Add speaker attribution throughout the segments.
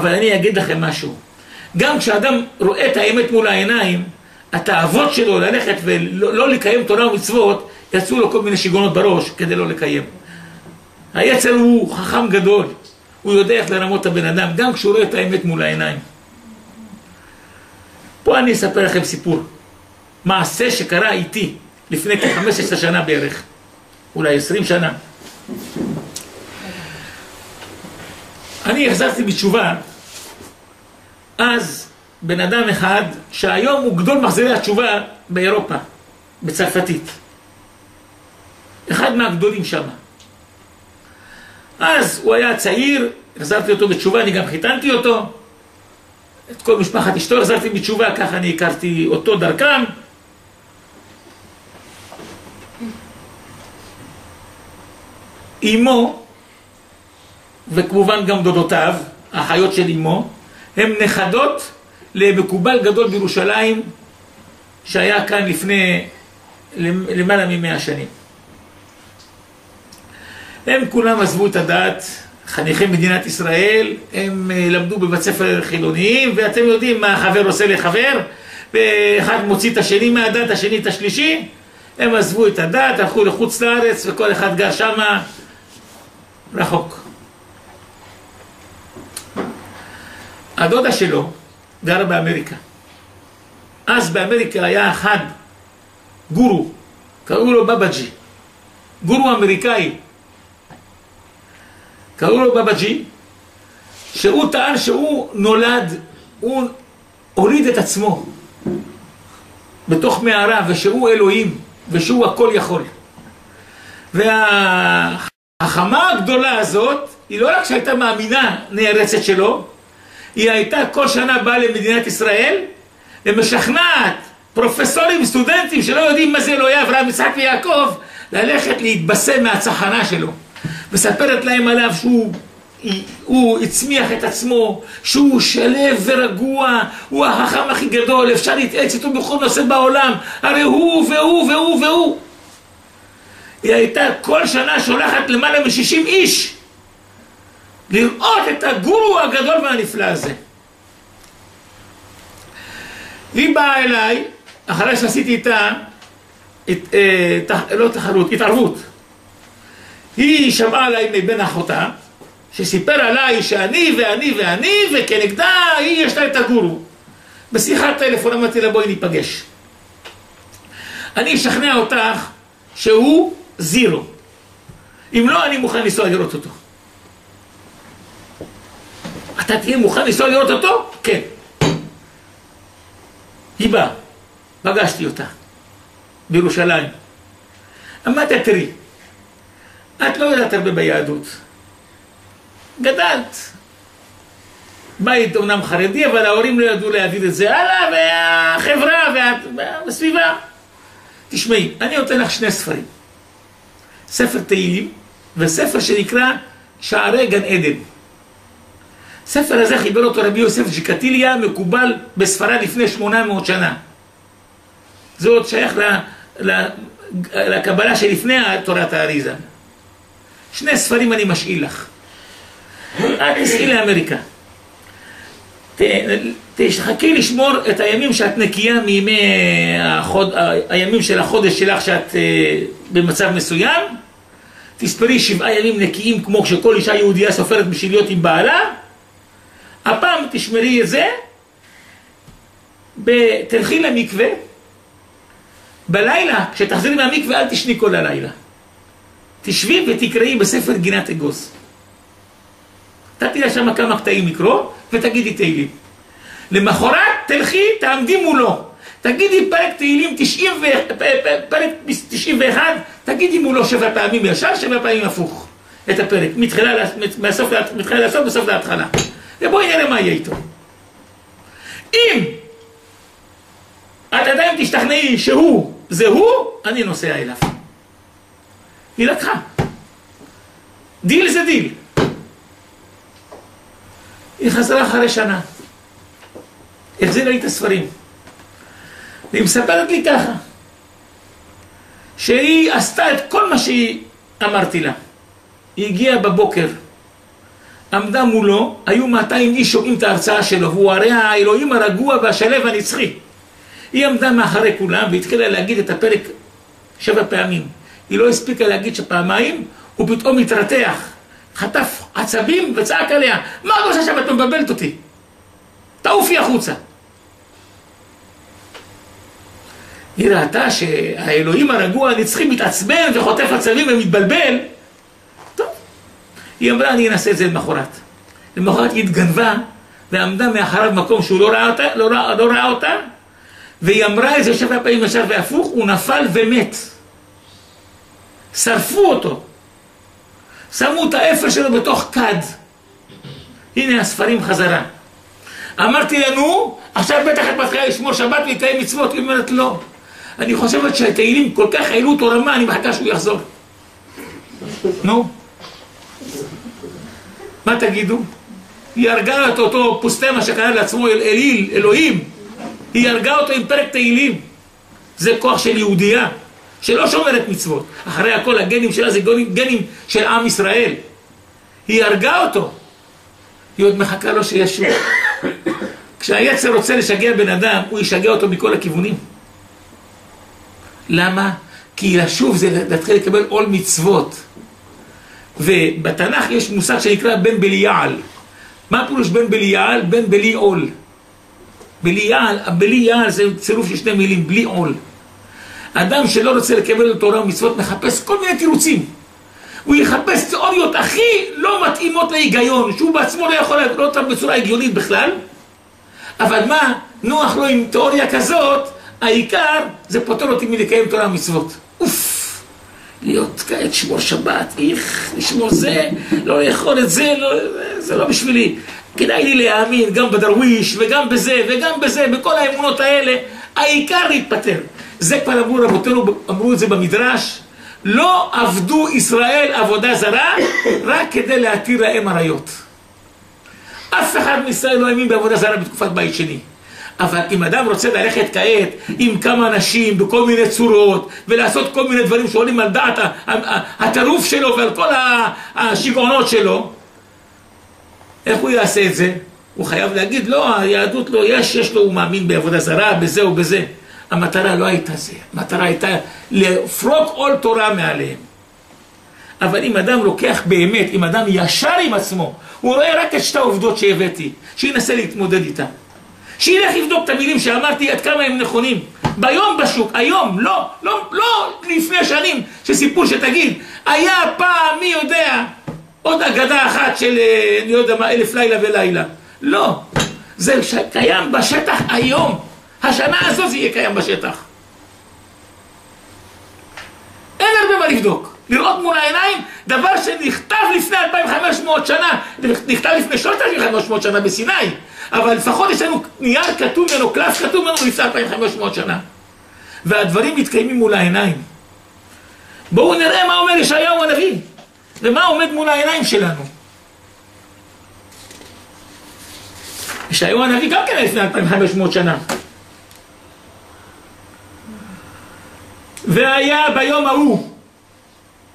Speaker 1: אבל אני אגיד לכם משהו. גם כשאדם רואה את האמת מול העיניים, התאוות שלו ללכת ולא לא לקיים תורה ומצוות, יצאו לו כל מיני שיגעונות בראש כדי לא לקיים. היצר הוא חכם גדול, הוא יודע איך לרמות את הבן אדם, גם כשהוא רואה את האמת מול העיניים. פה אני אספר לכם סיפור. מעשה שקרה איתי לפני כ-15 שנה בערך, אולי 20 שנה. אני החזרתי בתשובה, אז בן אדם אחד, שהיום הוא גדול מחזירי התשובה באירופה, בצרפתית. אחד מהגדולים שם. אז הוא היה צעיר, החזרתי אותו בתשובה, אני גם חיתנתי אותו. את כל משפחת אשתו החזרתי בתשובה, ככה אני הכרתי אותו דרכם. אמו, וכמובן גם דודותיו, האחיות של אמו, הן נכדות למקובל גדול בירושלים שהיה כאן לפני למעלה ממאה שנים. הם כולם עזבו את הדת, חניכי מדינת ישראל, הם אה, למדו בבית ספר חילוניים, ואתם יודעים מה החבר עושה לחבר, ואחד מוציא את השני מהדת, השני את השלישי, הם עזבו את הדת, הלכו לחוץ לארץ, וכל אחד גר שמה רחוק. הדודה שלו גרה באמריקה. אז באמריקה היה אחד גורו, קראו לו בבג'י, גורו אמריקאי, קראו לו בבג'י, שהוא טען שהוא נולד, הוא הוריד את עצמו בתוך מערה ושהוא אלוהים ושהוא הכל יכול. והחכמה הגדולה הזאת, היא לא רק שהייתה מאמינה נערצת שלו, היא הייתה כל שנה באה למדינת ישראל ומשכנעת פרופסורים, סטודנטים שלא יודעים מה זה אלוהי אברהם, יצחק ויעקב, ללכת להתבשם מהצחנה שלו. מספרת להם עליו שהוא הוא הצמיח את עצמו, שהוא שלב ורגוע, הוא החכם הכי גדול, אפשר להתעץ איתו בכל נושא בעולם, הרי הוא והוא והוא והוא. היא הייתה כל שנה שולחת למעלה מ-60 איש לראות את הגורו הגדול והנפלא הזה. היא באה אליי, אחרי שעשיתי איתה, את, אה, ת, לא תחרות, התערבות. היא שמעה עליי מבן אחותה, שסיפר עליי שאני ואני ואני, וכנגדה היא יש לה את הגורו. בשיחת טלפון אמרתי לה בואי ניפגש. אני אשכנע אותך שהוא זירו. אם לא, אני מוכן לנסוע לראות אותו. אתה תהיה מוכן לנסוע לראות אותו? כן. היא באה, פגשתי אותה, בירושלים. אמרתי, תראי, את לא יודעת הרבה ביהדות. גדלת. בית אומנם חרדי, אבל ההורים לא ידעו להעביר את זה הלאה, והחברה והסביבה. תשמעי, אני נותן לך שני ספרים. ספר תהילים וספר שנקרא שערי גן עדן. ספר הזה חיבר אותו רבי יוסף ג'קטיליה, מקובל בספרד לפני 800 שנה. זה עוד שייך ל, ל, לקבלה שלפני תורת האריזה. שני ספרים אני משאיל לך. את תסעי לאמריקה. תחכי לשמור את הימים שאת נקייה מימי החוד, הימים של החודש שלך שאת אה, במצב מסוים. תספרי שבעה ימים נקיים כמו שכל אישה יהודייה סופרת בשביל להיות עם בעלה. הפעם תשמרי את זה, תלכי למקווה, בלילה, כשתחזרי מהמקווה אל תשני כל הלילה. תשבי ותקראי בספר גינת אגוז. נתתי לה שם כמה קטעים לקרוא, ותגידי תהילים. למחרת תלכי, תעמדי מולו. תגידי פרק תהילים 90 ו... פרק 91, תגידי מולו שבע פעמים ישר, שבע פעמים הפוך. את הפרק, מתחילה, מהסוף, מתחילה לסוף, בסוף להתחלה. ובואי נראה מה יהיה איתו. אם את עדיין תשתכנעי שהוא זה הוא, אני נוסע אליו. היא לקחה. דיל זה דיל. היא חזרה אחרי שנה. החזירה לי את הספרים. והיא מספרת לי ככה, שהיא עשתה את כל מה שהיא אמרתי לה. היא הגיעה בבוקר עמדה מולו, היו 200 איש שומעים את ההרצאה שלו, והוא הרי האלוהים הרגוע והשלב הנצחי. היא עמדה מאחורי כולם והתחילה להגיד את הפרק שבע פעמים. היא לא הספיקה להגיד שפעמיים, הוא פתאום התרתח, חטף עצבים וצעק עליה, מה את עושה שם? את מבלבלת אותי. תעופי החוצה. היא ראתה שהאלוהים הרגוע הנצחי מתעצבן וחוטף עצבים ומתבלבל. היא אמרה, אני אנסה את זה למחרת. למחרת היא התגנבה ועמדה מאחריו במקום שהוא לא ראה אותה, לא ראה, לא ראה אותה והיא אמרה את זה שבע פעמים ישר והפוך, הוא נפל ומת. שרפו אותו. שמו את האפר שלו בתוך כד. הנה הספרים חזרה. אמרתי לנו, עכשיו בטח את מתחילה לשמור שבת ולקיים מצוות. היא אומרת לא. אני חושבת שהתהילים כל כך העלו אותו רמה, אני מחכה שהוא יחזור. נו. מה תגידו? היא הרגה את אותו פוסטמה שקרא לעצמו אל אליל, אלוהים. היא הרגה אותו עם פרק תהילים. זה כוח של יהודייה, שלא שומרת מצוות. אחרי הכל הגנים שלה זה גנים, גנים של עם ישראל. היא הרגה אותו. היא עוד מחכה לו שישוב. כשהיצר רוצה לשגע בן אדם, הוא ישגע אותו מכל הכיוונים. למה? כי לשוב זה להתחיל לקבל עול מצוות. ובתנ"ך יש מושג שנקרא בן בליעל. מה פירוש בן בליעל? בן בלי עול. בליעל, הבליעל זה צירוף של שני מילים, בלי עול. אדם שלא רוצה לקבל תורה ומצוות מחפש כל מיני תירוצים. הוא יחפש תיאוריות הכי לא מתאימות להיגיון, שהוא בעצמו לא יכול לראות אותן בצורה הגיונית בכלל. אבל מה, נוח לו עם תיאוריה כזאת, העיקר זה פותר אותי מלקיים תורה ומצוות. אוף, להיות כעת שמור שבת, איך, לשמור זה, לא לאכול את זה, לא, זה לא בשבילי. כדאי לי להאמין גם בדרוויש וגם בזה וגם בזה, בכל האמונות האלה, העיקר להתפטר. זה כבר אמרו רבותינו, אמרו את זה במדרש, לא עבדו ישראל עבודה זרה רק כדי להתיר להם עריות. אף אחד מישראל לא האמין בעבודה זרה בתקופת בית שני. אבל אם אדם רוצה ללכת כעת עם כמה נשים בכל מיני צורות ולעשות כל מיני דברים שעולים על דעת הטירוף שלו ועל כל השיגעונות שלו, איך הוא יעשה את זה? הוא חייב להגיד, לא, היהדות לא, יש, יש לו, הוא מאמין בעבודה זרה, בזה או בזה. המטרה לא הייתה זה, המטרה הייתה לפרוק עול תורה מעליהם. אבל אם אדם לוקח באמת, אם אדם ישר עם עצמו, הוא רואה רק את שתי העובדות שהבאתי, שינסה להתמודד איתן. שילך לבדוק את המילים שאמרתי עד כמה הם נכונים. ביום בשוק, היום, לא, לא, לא לפני שנים, שסיפור שתגיד, היה פעם, מי יודע, עוד אגדה אחת של, אה, אני לא יודע מה, אלף לילה ולילה. לא, זה קיים בשטח היום. השנה הזו זה יהיה קיים בשטח. אין הרבה מה לבדוק. לראות מול העיניים דבר שנכתב לפני 2500 שנה, נכתב לפני 3500 שנה בסיני, אבל לפחות יש לנו נייר כתוב ממנו, קלף כתוב ממנו לפני 2500 שנה. והדברים מתקיימים מול העיניים. בואו נראה מה אומר ישעיהו הנביא. ומה עומד מול העיניים שלנו? ישעיהו הנביא גם כן לפני 2500 שנה. והיה ביום ההוא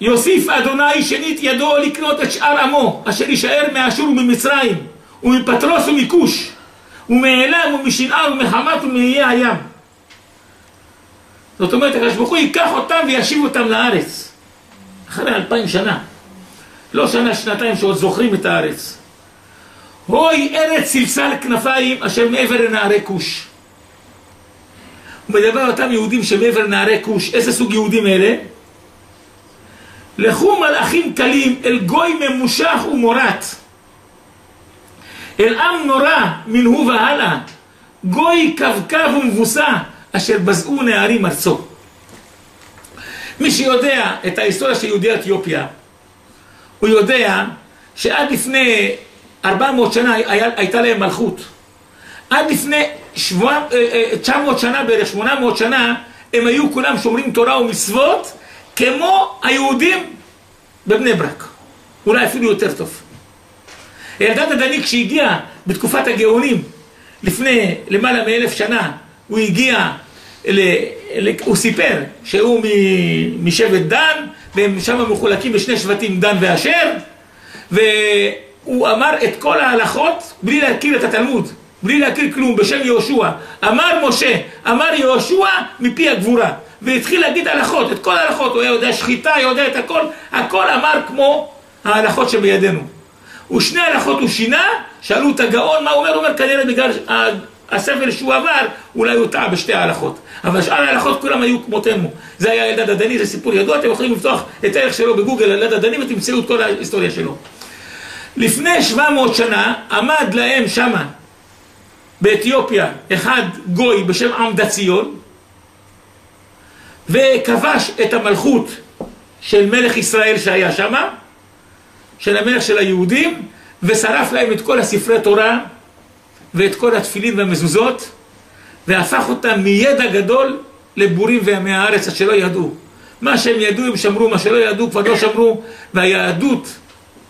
Speaker 1: יוסיף אדוני שנית ידו לקנות את שאר עמו אשר יישאר מאשור וממצרים ומפטרוס ומכוש ומאלם ומשנער ומחמת ומאיי הים זאת אומרת הקדוש ברוך הוא ייקח אותם וישיב אותם לארץ אחרי אלפיים שנה לא שנה, שנתיים שעוד זוכרים את הארץ. הוי ארץ סלסל כנפיים אשר מעבר לנערי כוש. הוא מדבר על אותם יהודים שמעבר לנערי כוש. איזה סוג יהודים אלה? לכו מלאכים קלים אל גוי ממושך ומורת. אל עם נורא מנהו והלאה. גוי קבקב ומבוסה אשר בזעו נערים ארצו. מי שיודע את ההיסטוריה של יהודי אתיופיה הוא יודע שעד לפני 400 שנה היה, הייתה להם מלכות. עד לפני 900 אה, אה, שנה בערך, 800 שנה, הם היו כולם שומרים תורה ומצוות כמו היהודים בבני ברק. אולי אפילו יותר טוב. אלדד הדני כשהגיע בתקופת הגאונים, לפני למעלה מאלף שנה, הוא הגיע, ל, ל, הוא סיפר שהוא משבט דן, והם שם מחולקים בשני שבטים, דן ואשר, והוא הוא אמר את כל ההלכות בלי להכיר את התלמוד, בלי להכיר כלום, בשם יהושע. אמר משה, אמר יהושע מפי הגבורה. והתחיל להגיד הלכות, את כל ההלכות, הוא היה יודע שחיטה, יודע את הכל, הכל אמר כמו ההלכות שבידינו. ושני הלכות הוא שינה, שאלו את הגאון מה הוא אומר, הוא אומר כנראה בגלל הסבל שהוא עבר, אולי הוא טעה בשתי ההלכות. אבל שאר ההלכות כולם היו כמותנו. זה היה אלדד הדני, זה סיפור ידוע, אתם יכולים לפתוח את הערך שלו בגוגל, אלדד הדני, ותמצאו את כל ההיסטוריה שלו. לפני 700 שנה עמד להם שמה באתיופיה אחד גוי בשם עמדה ציון וכבש את המלכות של מלך ישראל שהיה שמה, של המלך של היהודים, ושרף להם את כל הספרי תורה ואת כל התפילין והמזוזות, והפך אותם מידע גדול לבורים ועמי הארץ, אשר לא ידעו. מה שהם ידעו הם שמרו, מה שלא ידעו כבר לא שמרו, והיהדות,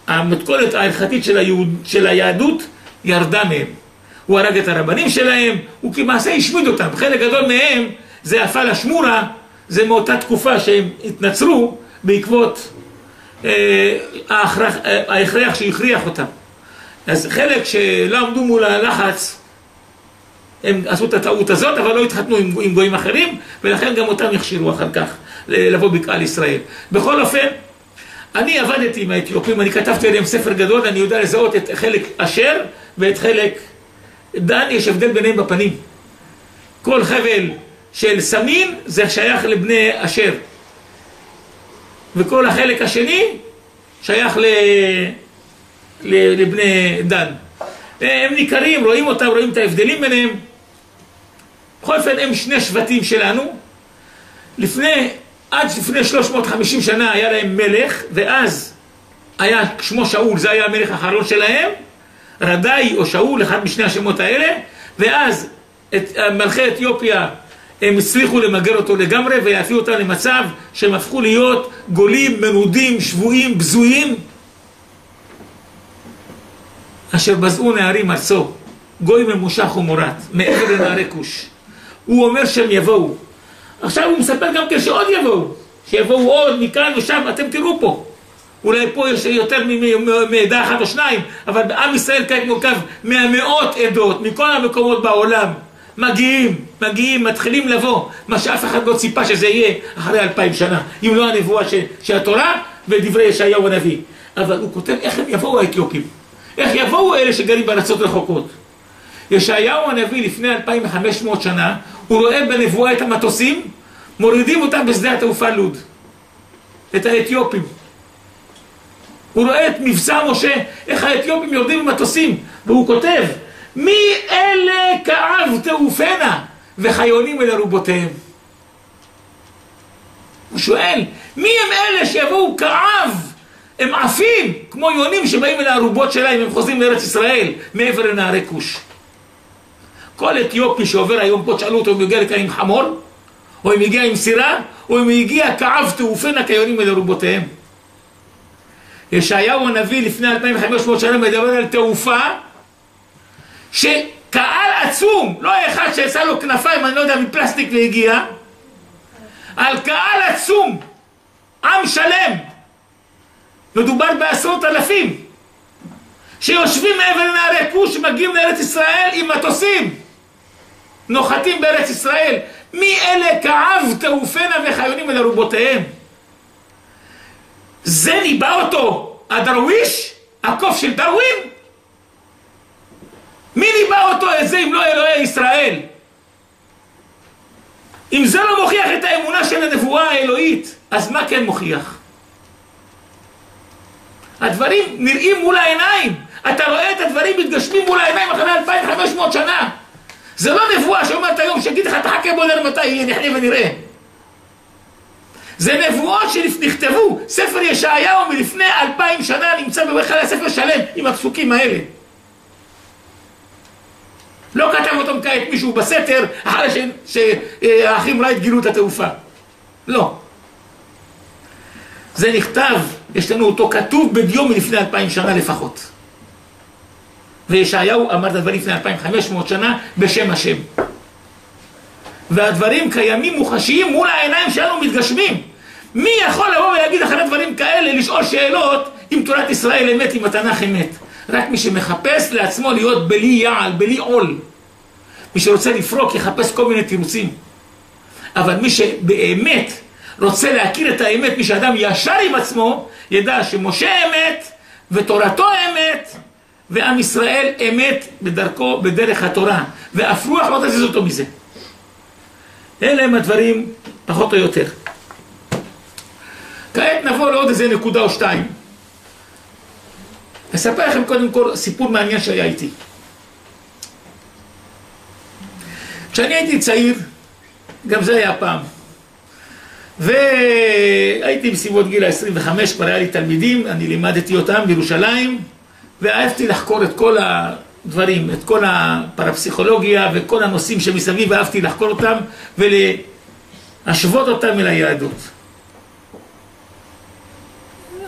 Speaker 1: המתכונת ההלכתית של, היהוד, של היהדות ירדה מהם. הוא הרג את הרבנים שלהם, הוא כמעשה השמיד אותם. חלק גדול מהם זה הפל השמורה, זה מאותה תקופה שהם התנצרו בעקבות אה, ההכרח, אה, ההכרח שהכריח אותם. אז חלק שלא עמדו מול הלחץ, הם עשו את הטעות הזאת, אבל לא התחתנו עם, עם גויים אחרים, ולכן גם אותם הכשירו אחר כך לבוא בקהל ישראל. בכל אופן, אני עבדתי עם האתיופים, אני כתבתי עליהם ספר גדול, אני יודע לזהות את חלק אשר ואת חלק דן, יש הבדל ביניהם בפנים. כל חבל של סמין זה שייך לבני אשר. וכל החלק השני שייך ל... ל... לבני דן. הם ניכרים, רואים אותם, רואים את ההבדלים ביניהם. בכל אופן הם שני שבטים שלנו. לפני, עד לפני 350 שנה היה להם מלך, ואז היה שמו שאול, זה היה המלך האחרון שלהם. רדאי או שאול, אחד משני השמות האלה, ואז את מלכי אתיופיה הם הצליחו למגר אותו לגמרי ולהביא אותם למצב שהם הפכו להיות גולים, מנודים, שבויים, בזויים אשר בזעו נערים ארצו, גוי ממושך ומורת, מעבר לנערי כוש. הוא אומר שהם יבואו. עכשיו הוא מספר גם כן שעוד יבואו, שיבואו עוד מכאן ושם, אתם תראו פה. אולי פה יש יותר מעדה אחת או שניים, אבל עם ישראל כעת מורכב מהמאות עדות, מכל המקומות בעולם. מגיעים, מגיעים, מתחילים לבוא, מה שאף אחד לא ציפה שזה יהיה אחרי אלפיים שנה, אם לא הנבואה של התורה ודברי ישעיהו הנביא. אבל הוא כותב איך הם יבואו האתיופים, איך יבואו אלה שגרים בארצות רחוקות. ישעיהו הנביא לפני 2500 שנה, הוא רואה בנבואה את המטוסים, מורידים אותם בשדה התעופה לוד, את האתיופים. הוא רואה את מבצע משה, איך האתיופים יורדים במטוסים, והוא כותב, מי אלה כאב תעופנה וחיונים אל ארובותיהם? הוא שואל, מי הם אלה שיבואו כאב? הם עפים, כמו יונים שבאים אל הארובות שלהם, הם חוזרים לארץ ישראל, מעבר לנערי כוש. כל אתיופי שעובר היום פה, תשאלו אותו אם הוא הגיע לכאן עם חמור, או אם הגיע עם סירה, או אם הגיע כאב תעופנה כיונים אל ארובותיהם. ישעיהו הנביא לפני 2500 שנה מדבר על תעופה שקהל עצום, לא אחד שעשה לו כנפיים, אני לא יודע, מפלסטיק והגיע, על קהל עצום, עם שלם, מדובר בעשרות אלפים, שיושבים מעבר לנערי כוש, מגיעים לארץ ישראל עם מטוסים, נוחתים בארץ ישראל. מי אלה כאב תעופנה וחיונים אל ארובותיהם? זה ניבא אותו הדרוויש, הקוף של דרווין? מי ניבא אותו את זה אם לא אלוהי ישראל? אם זה לא מוכיח את האמונה של הנבואה האלוהית, אז מה כן מוכיח? הדברים נראים מול העיניים. אתה רואה את הדברים מתגשמים מול העיניים אחרי 2,500 שנה. זה לא נבואה שאומרת היום, שיגיד לך, תחכה בוא נראה מתי יהיה, נחיה ונראה. זה נבואות שנכתבו, ספר ישעיהו מלפני אלפיים שנה נמצא בבחירה הספר שלם עם הפסוקים האלה. לא כתב אותם כעת מישהו בסתר אחרי שהאחים רייט גילו את התעופה. לא. זה נכתב, יש לנו אותו כתוב בדיו מלפני אלפיים שנה לפחות. וישעיהו אמר את הדברים לפני אלפיים חמש מאות שנה בשם השם. והדברים קיימים מוחשיים מול העיניים שלנו מתגשמים. מי יכול לבוא ולהגיד אחרי דברים כאלה, לשאול שאלות אם תורת ישראל אמת, אם התנ"ך אמת? רק מי שמחפש לעצמו להיות בלי יעל, בלי עול. מי שרוצה לפרוק יחפש כל מיני תירוצים. אבל מי שבאמת רוצה להכיר את האמת, מי שאדם ישר עם עצמו, ידע שמשה אמת ותורתו אמת ועם ישראל אמת בדרכו, בדרך התורה. ואף רוח לא תזיז אותו מזה. אלה הם הדברים פחות או יותר. כעת נבוא לעוד איזה נקודה או שתיים. אספר לכם קודם כל סיפור מעניין שהיה איתי. כשאני הייתי צעיר, גם זה היה פעם, והייתי בסביבות גיל ה-25, כבר היה לי תלמידים, אני לימדתי אותם בירושלים, ואהבתי לחקור את כל הדברים, את כל הפרפסיכולוגיה וכל הנושאים שמסביב, אהבתי לחקור אותם ולהשוות אותם אל היהדות.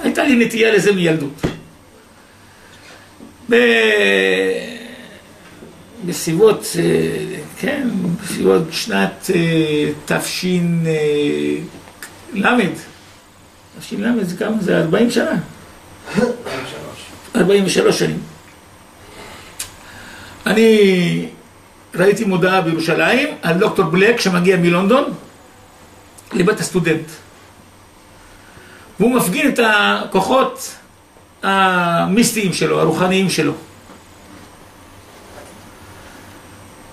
Speaker 1: הייתה לי נטייה לזה מילדות. ב... בסביבות, אה, כן, בסביבות שנת אה, תש"ל, תש"ל זה כמה? זה 40 שנה. 43 שנים. אני ראיתי מודעה בירושלים על דוקטור בלק שמגיע מלונדון לבית הסטודנט. והוא מפגין את הכוחות המיסטיים שלו, הרוחניים שלו.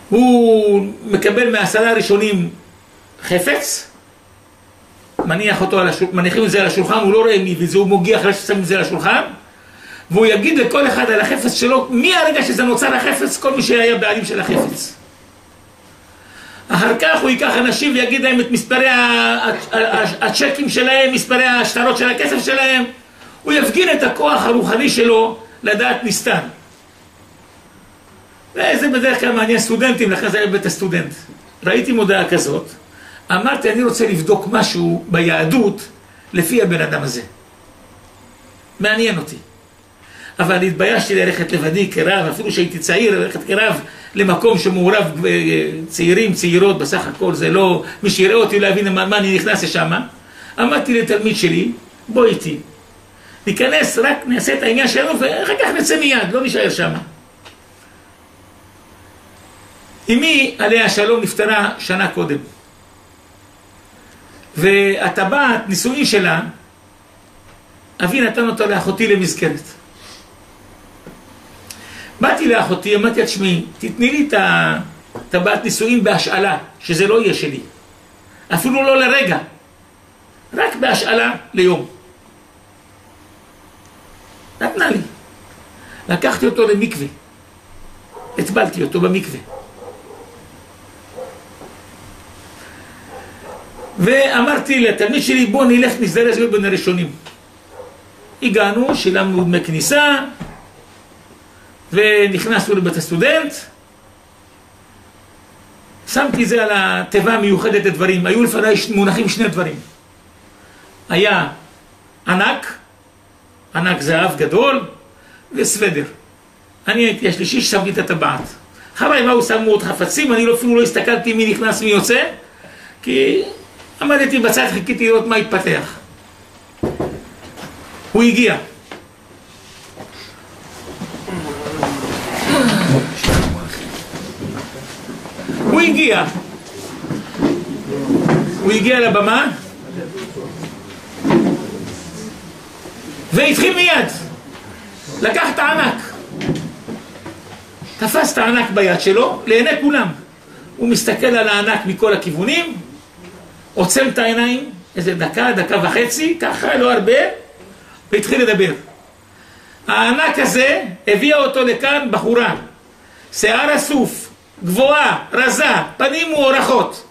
Speaker 1: הוא מקבל מעשרה הראשונים חפץ, מניח אותו על השולחן, מניחים את זה על השולחן, הוא לא רואה מי וזה, הוא מוגיע אחרי ששמים את זה על השולחן, והוא יגיד לכל אחד על החפץ שלו, מהרגע שזה נוצר החפץ, כל מי שהיה בעלים של החפץ. אחר כך הוא ייקח אנשים ויגיד להם את מספרי הצ'קים שלהם, מספרי השטרות של הכסף שלהם, הוא יפגין את הכוח הרוחני שלו לדעת נסתן. וזה בדרך כלל מעניין סטודנטים, לכן זה היה בבית הסטודנט. ראיתי מודעה כזאת, אמרתי, אני רוצה לבדוק משהו ביהדות לפי הבן אדם הזה. מעניין אותי. אבל התביישתי ללכת לבדי כרב, אפילו שהייתי צעיר, ללכת כרב למקום שמעורב צעירים, צעירות, בסך הכל זה לא... מי שיראה אותי להבין מה, מה אני נכנס לשם. אמרתי לתלמיד שלי, בוא איתי. ניכנס, רק נעשה את העניין שלנו ואחר כך נצא מיד, לא נשאר שם. אמי, עליה השלום, נפטרה שנה קודם. והטבעת, נישואין שלה, אבי נתן אותה לאחותי למזכרת. באתי לאחותי, אמרתי לה, תשמעי, תתני לי את הטבעת נישואין בהשאלה, שזה לא יהיה שלי. אפילו לא לרגע, רק בהשאלה ליום. נתנה לי. לקחתי אותו למקווה. הטבלתי אותו במקווה. ואמרתי לתלמיד שלי, בוא נלך נזדרז להיות בין הראשונים. הגענו, שילמנו דמי כניסה, ונכנסנו לבית הסטודנט. שמתי את זה על התיבה המיוחדת לדברים. היו לפניי מונחים שני דברים. היה ענק, ענק זהב גדול, וסוודר. אני הייתי השלישי ששמתי את הטבעת. אחריי באו שמו עוד חפצים, אני אפילו לא הסתכלתי מי נכנס מי יוצא, כי עמדתי בצד, חיכיתי לראות מה יתפתח. הוא הגיע. הוא הגיע. הוא הגיע לבמה והתחיל מיד. לקח את הענק. תפס את הענק ביד שלו, לעיני כולם. הוא מסתכל על הענק מכל הכיוונים, עוצם את העיניים, איזה דקה, דקה וחצי, ככה, לא הרבה, והתחיל לדבר. הענק הזה הביאה אותו לכאן בחורה, שיער אסוף, גבוהה, רזה, פנים מוארכות.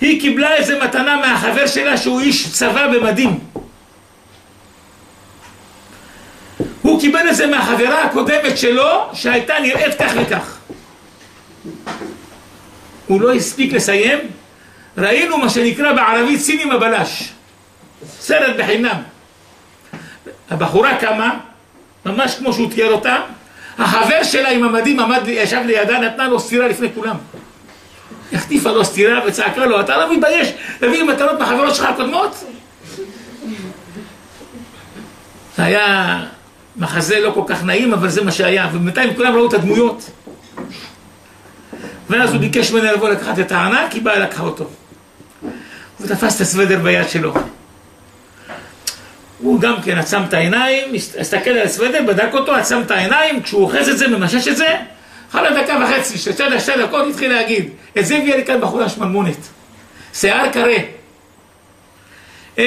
Speaker 1: היא קיבלה איזה מתנה מהחבר שלה שהוא איש צבא במדים. הוא קיבל את זה מהחברה הקודמת שלו שהייתה נראית כך וכך. הוא לא הספיק לסיים, ראינו מה שנקרא בערבית סינימה בלש, סרט בחינם. הבחורה קמה, ממש כמו שהוא תיאר אותה, החבר שלה עם המדים עמד, ישב לידה, נתנה לו סטירה לפני כולם. החטיפה לו סטירה וצעקה לו, אתה לא מתבייש להביא מתנות מהחברות שלך הקודמות? היה מחזה לא כל כך נעים, אבל זה מה שהיה, ובינתיים כולם ראו את הדמויות. ואז הוא ביקש ממנה לבוא לקחת את הענק, היא באה לקחה אותו. הוא תפס את הסוודר ביד שלו. הוא גם כן עצם את העיניים, הסתכל על הסוודר, בדק אותו, עצם את העיניים, כשהוא אוחז את זה, ממשש את זה, אחרי דקה וחצי, שתי דקות התחיל להגיד, את זה הביאה לי כאן בחורה שמנמונת. שיער קרה. אה,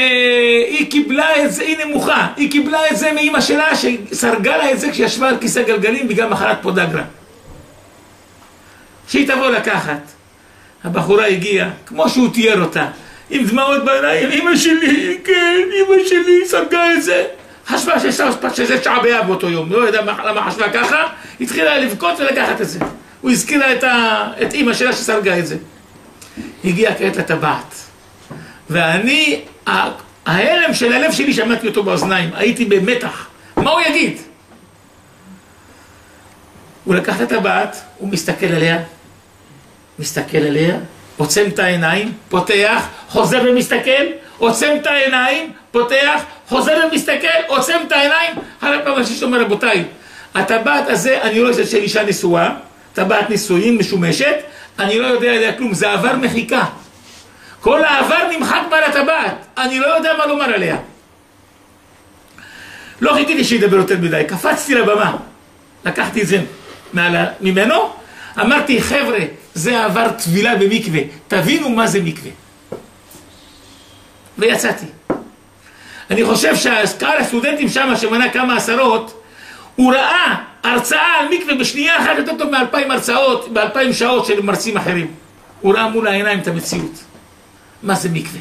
Speaker 1: היא קיבלה את זה, היא נמוכה, היא קיבלה את זה מאימא שלה שסרגה לה את זה כשישבה על כיסא גלגלים בגלל מחלת פודגרה. שהיא תבוא לקחת. הבחורה הגיעה, כמו שהוא תיאר אותה, עם דמעות בעיניים, אמא שלי, כן, אמא שלי סרגה את זה. חשבה שזה תשעה באב באותו יום, לא יודע למה חשבה ככה, התחילה לבכות ולקחת את זה. הוא הזכירה את, ה... את אימא שלה שסרגה את זה. הגיעה כעת לטבעת. ואני, ההלם של הלב שלי, שמעתי אותו באוזניים, הייתי במתח. מה הוא יגיד? הוא לקח את הטבעת, הוא מסתכל עליה, מסתכל עליה, עוצם את העיניים, פותח, חוזר ומסתכל, עוצם את העיניים, פותח, חוזר ומסתכל, עוצם את העיניים, אחרי פעם השלישית אומר רבותיי, הטבעת הזה, אני לא יודע של אישה נשואה, טבעת נישואין משומשת, אני לא יודע עליה כלום, זה עבר מחיקה. כל העבר נמחק בה לטבעת, אני לא יודע מה לומר עליה. לא חיכיתי שידבר יותר מדי, קפצתי לבמה, לקחתי את זה ממנו, אמרתי חבר'ה, זה עבר טבילה במקווה, תבינו מה זה מקווה. ויצאתי. אני חושב שהקהל הסטודנטים שם, שמנה כמה עשרות, הוא ראה הרצאה על מקווה בשנייה אחת יותר טוב מאלפיים הרצאות, באלפיים שעות של מרצים אחרים. הוא ראה מול העיניים את המציאות. מה זה מקווה?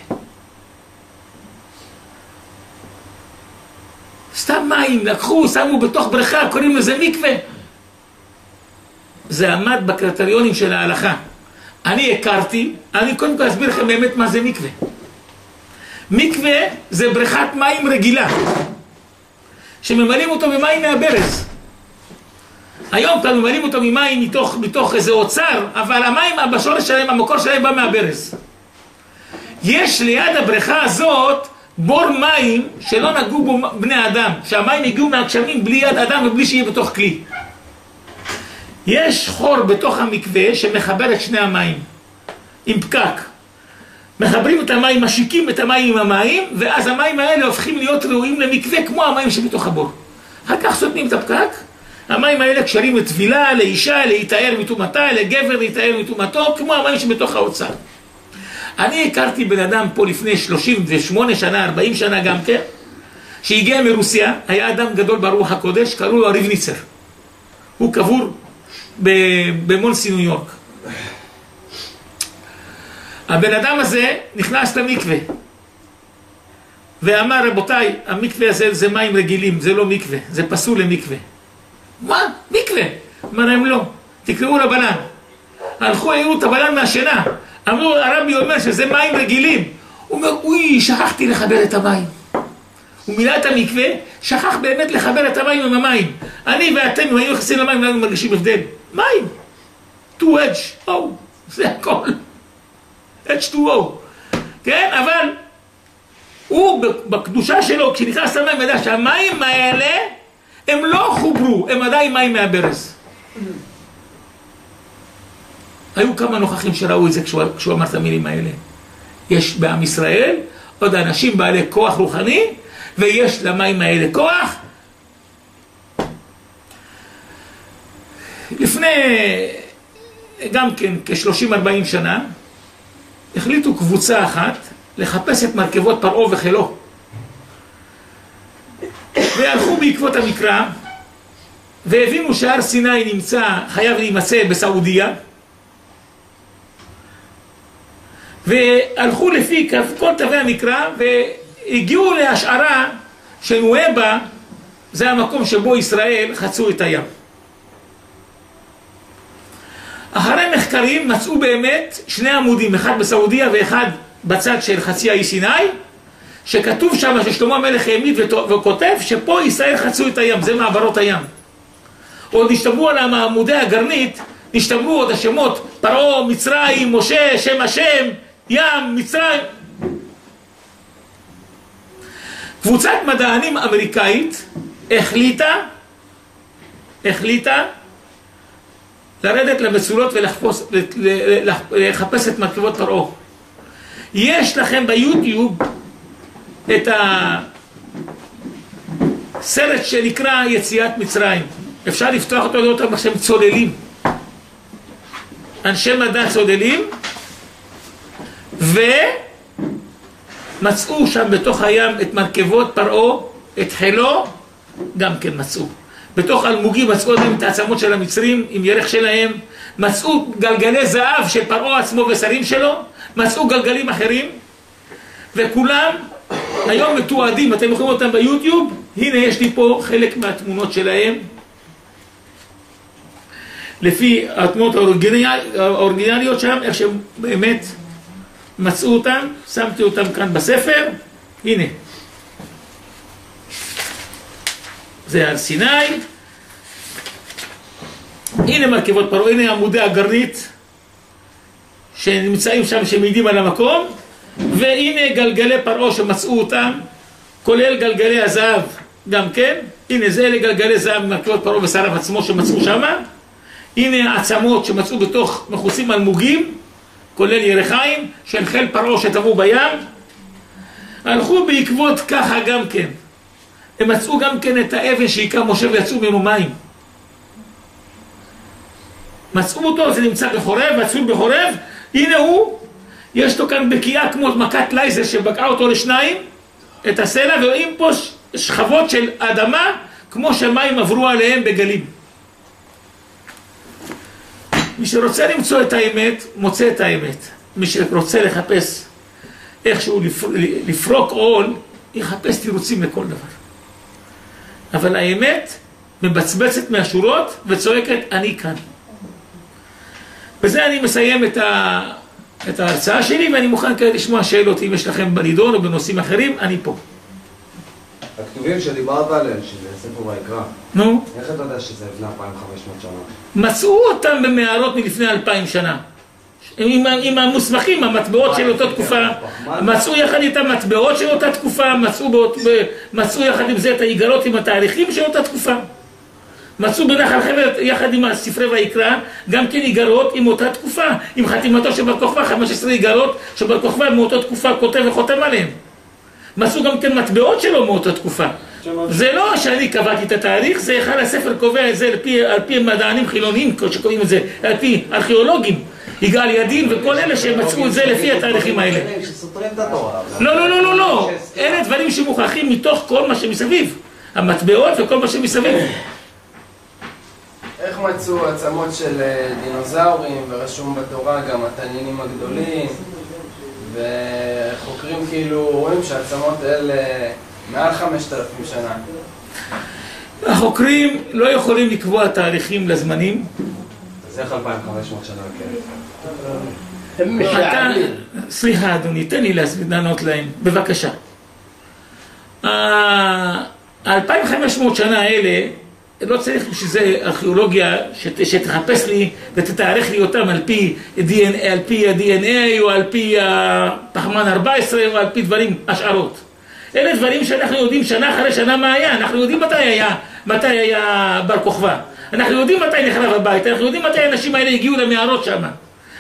Speaker 1: סתם מים, לקחו, שמו בתוך בריכה, קוראים לזה מקווה. זה עמד בקריטריונים של ההלכה. אני הכרתי, אני קודם כל אסביר לכם באמת מה זה מקווה. מקווה זה בריכת מים רגילה, שממלאים אותו במים מהברז. היום כאן ממלאים אותו ממים מתוך, מתוך איזה אוצר, אבל המים בשורש שלהם, המקור שלהם בא מהברז. יש ליד הבריכה הזאת בור מים שלא נגעו בו בני אדם, שהמים הגיעו מהגשמים בלי יד אדם ובלי שיהיה בתוך כלי. יש חור בתוך המקווה שמחבר את שני המים עם פקק. מחברים את המים, משיקים את המים עם המים, ואז המים האלה הופכים להיות ראויים למקווה כמו המים שבתוך הבור. אחר כך סותמים את הפקק, המים האלה קשרים לטבילה, לאישה, להיטהר מטומאתה, לגבר להיטהר מטומאתו, כמו המים שבתוך האוצר. אני הכרתי בן אדם פה לפני 38 שנה, 40 שנה גם כן, שהגיע מרוסיה, היה אדם גדול ברוח הקודש, קראו לו ריבניצר. הוא קבור במונסי ניו יורק. הבן אדם הזה נכנס למקווה ואמר רבותיי, המקווה הזה זה מים רגילים, זה לא מקווה, זה פסול למקווה. מה? מקווה? אמר להם לא, תקראו לבלן. הלכו, העירו את הבלן מהשינה. אמרו, הרבי אומר שזה מים רגילים. הוא אומר, אוי, שכחתי לחבר את המים. הוא מילא את המקווה, שכח באמת לחבר את המים עם המים. אני ואתם, אם היינו נכנסים למים, לא היינו מרגישים הבדל. מים. 2H, או, זה הכל. H2O. כן, אבל הוא בקדושה שלו, כשנכנס למים, ידע שהמים האלה, הם לא חוברו, הם עדיין מים מהברז. היו כמה נוכחים שראו את זה כשהוא, כשהוא אמר את המילים האלה. יש בעם ישראל עוד אנשים בעלי כוח רוחני, ויש למים האלה כוח. לפני גם כן כ-30-40 שנה, החליטו קבוצה אחת לחפש את מרכבות פרעה וחילו. והלכו בעקבות המקרא, והבינו שהר סיני נמצא, חייב להימצא בסעודיה, והלכו לפי כל תווי המקרא, והגיעו להשערה שנואבה זה המקום שבו ישראל חצו את הים. אחרי מחקרים מצאו באמת שני עמודים, אחד בסעודיה ואחד בצד של חצי האי סיני, שכתוב שם ששלמה המלך העמיד וכותב שפה ישראל חצו את הים, זה מעברות הים. עוד נשתמרו על עמודי הגרנית, נשתמרו עוד השמות, פרעה, מצרים, משה, שם השם, ים, מצרים. קבוצת מדענים אמריקאית החליטה, החליטה לרדת למצולות ולחפש את מרכבות פרעה. יש לכם ביוטיוב את הסרט שנקרא יציאת מצרים. אפשר לפתוח אותו לראות אותם שהם צוללים. אנשי מדע צוללים, ומצאו שם בתוך הים את מרכבות פרעה, את חילו, גם כן מצאו. בתוך אלמוגים מצאו להם את העצמות של המצרים עם ירך שלהם, מצאו גלגלי זהב של פרעה עצמו ושרים שלו, מצאו גלגלים אחרים, וכולם היום מתועדים, אתם יכולים אותם ביוטיוב, הנה יש לי פה חלק מהתמונות שלהם, לפי התמונות האורגינליות שם, איך שהם באמת מצאו אותם, שמתי אותם כאן בספר, הנה. זה הר סיני, הנה מרכבות פרעה, הנה עמודי הגרנית שנמצאים שם, שמעידים על המקום, והנה גלגלי פרעה שמצאו אותם, כולל גלגלי הזהב גם כן, הנה זה אלה גלגלי זהב ממרכבות פרעה ושרף עצמו שמצאו שמה, הנה העצמות שמצאו בתוך מכוסים אלמוגים, כולל ירחיים, של חיל פרעה שטבעו בים, הלכו בעקבות ככה גם כן. הם מצאו גם כן את האבן שהיכה משה ויצאו ממנו מים. מצאו אותו, זה נמצא בחורב, מצאו בחורב, הנה הוא, יש לו כאן בקיאה כמו מכת לייזר שבקעה אותו לשניים, את הסלע, ורואים פה שכבות של אדמה כמו שמים עברו עליהם בגלים. מי שרוצה למצוא את האמת, מוצא את האמת. מי שרוצה לחפש איכשהו לפרוק עול, יחפש תירוצים לכל דבר. אבל האמת מבצבצת מהשורות וצועקת, אני כאן. בזה אני מסיים את, ה... את ההרצאה שלי, ואני מוכן כעת לשמוע שאלות אם יש לכם בנידון או בנושאים אחרים, אני פה.
Speaker 2: הכתובים שדיברת עליהם, שזה ספר ויקרא,
Speaker 1: נו?
Speaker 2: איך אתה יודע שזה לפני 2,500 שנה?
Speaker 1: מצאו אותם במערות מלפני אלפיים שנה. עם, עם המוסמכים, המטבעות של אותה תקופה, מצאו יחד איתם מטבעות של אותה תקופה, מצאו, באות, מצאו יחד עם זה את האיגרות עם התאריכים של אותה תקופה. מצאו בנחל חבר יחד עם הספרי ויקרא גם כן איגרות עם אותה תקופה, עם חתימתו של בר כוכבא, 15 איגרות שבר כוכבא מאותה תקופה כותב וחותם עליהן. מצאו גם כן מטבעות שלו מאותה תקופה. זה לא שאני קבעתי את התאריך, זה אחד הספר קובע את זה על פי, על פי מדענים חילוניים שקובעים את זה, על פי ארכיאולוגים, יגאל ידין וכל אלה שמצאו את זה לפי התאריכים האלה. לא, לא, לא, לא, לא, אלה דברים שמוכרחים מתוך כל מה שמסביב, המטבעות וכל מה שמסביב.
Speaker 3: איך מצאו עצמות של אה, דינוזאורים ורשום בתורה גם התנינים הגדולים וחוקרים כאילו רואים שהעצמות האלה מעל חמשת אלפים שנה.
Speaker 1: החוקרים לא יכולים לקבוע תאריכים לזמנים.
Speaker 2: אז איך 2,500 שנה כן?
Speaker 1: סליחה אדוני, תן לי לענות להם, בבקשה. ה-2500 שנה האלה, לא צריך בשביל זה ארכיאולוגיה שת, שתחפש לי ותתארך לי אותם על פי, ה-DNA או על פי הפחמן 14 או על פי דברים, השערות. אלה דברים שאנחנו יודעים שנה אחרי שנה מה היה, אנחנו יודעים מתי היה, מתי היה בר כוכבא, אנחנו יודעים מתי נחרב הבית, אנחנו יודעים מתי האנשים האלה הגיעו למערות שם.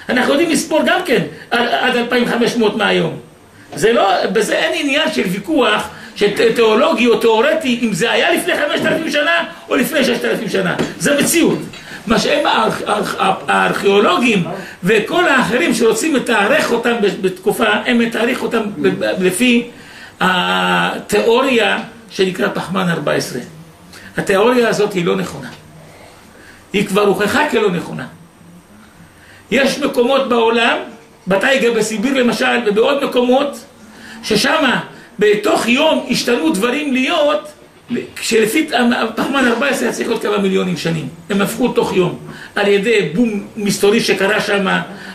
Speaker 1: אנחנו יודעים לספור גם כן עד 2500 מהיום. זה לא, בזה אין עניין של ויכוח של תיאולוגי או תיאורטי אם זה היה לפני 5,000 שנה או לפני 6,000 שנה. זה מציאות. מה שהם הארכ- הארכ- הארכיאולוגים וכל האחרים שרוצים לתארך אותם בתקופה, הם מתאריך אותם לפי התיאוריה שנקרא פחמן 14. התיאוריה הזאת היא לא נכונה. היא כבר הוכחה כלא נכונה. יש מקומות בעולם, בתייגה בסיביר למשל, ובעוד מקומות, ששם בתוך יום השתנו דברים להיות, כשלפי פחמן 14 היה צריך להיות כמה מיליונים שנים. הם הפכו תוך יום, על ידי בום מסתורי שקרה שם,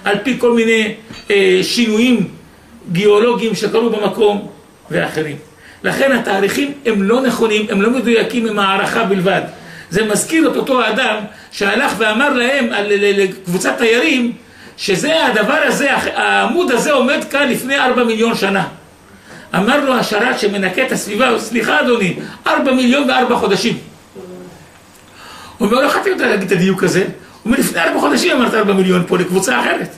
Speaker 1: על פי כל מיני אה, שינויים גיאולוגיים שקרו במקום ואחרים. לכן התאריכים הם לא נכונים, הם לא מדויקים עם הערכה בלבד. זה מזכיר את אותו האדם שהלך ואמר להם, לקבוצת תיירים, שזה הדבר הזה, העמוד הזה עומד כאן לפני ארבע מיליון שנה. אמר לו השרת שמנקה את הסביבה, סליחה אדוני, ארבע מיליון וארבע חודשים. הוא אומר לו, איך אתה יודע להגיד את הדיוק הזה? הוא אומר, לפני ארבע חודשים אמרת ארבע מיליון פה לקבוצה אחרת.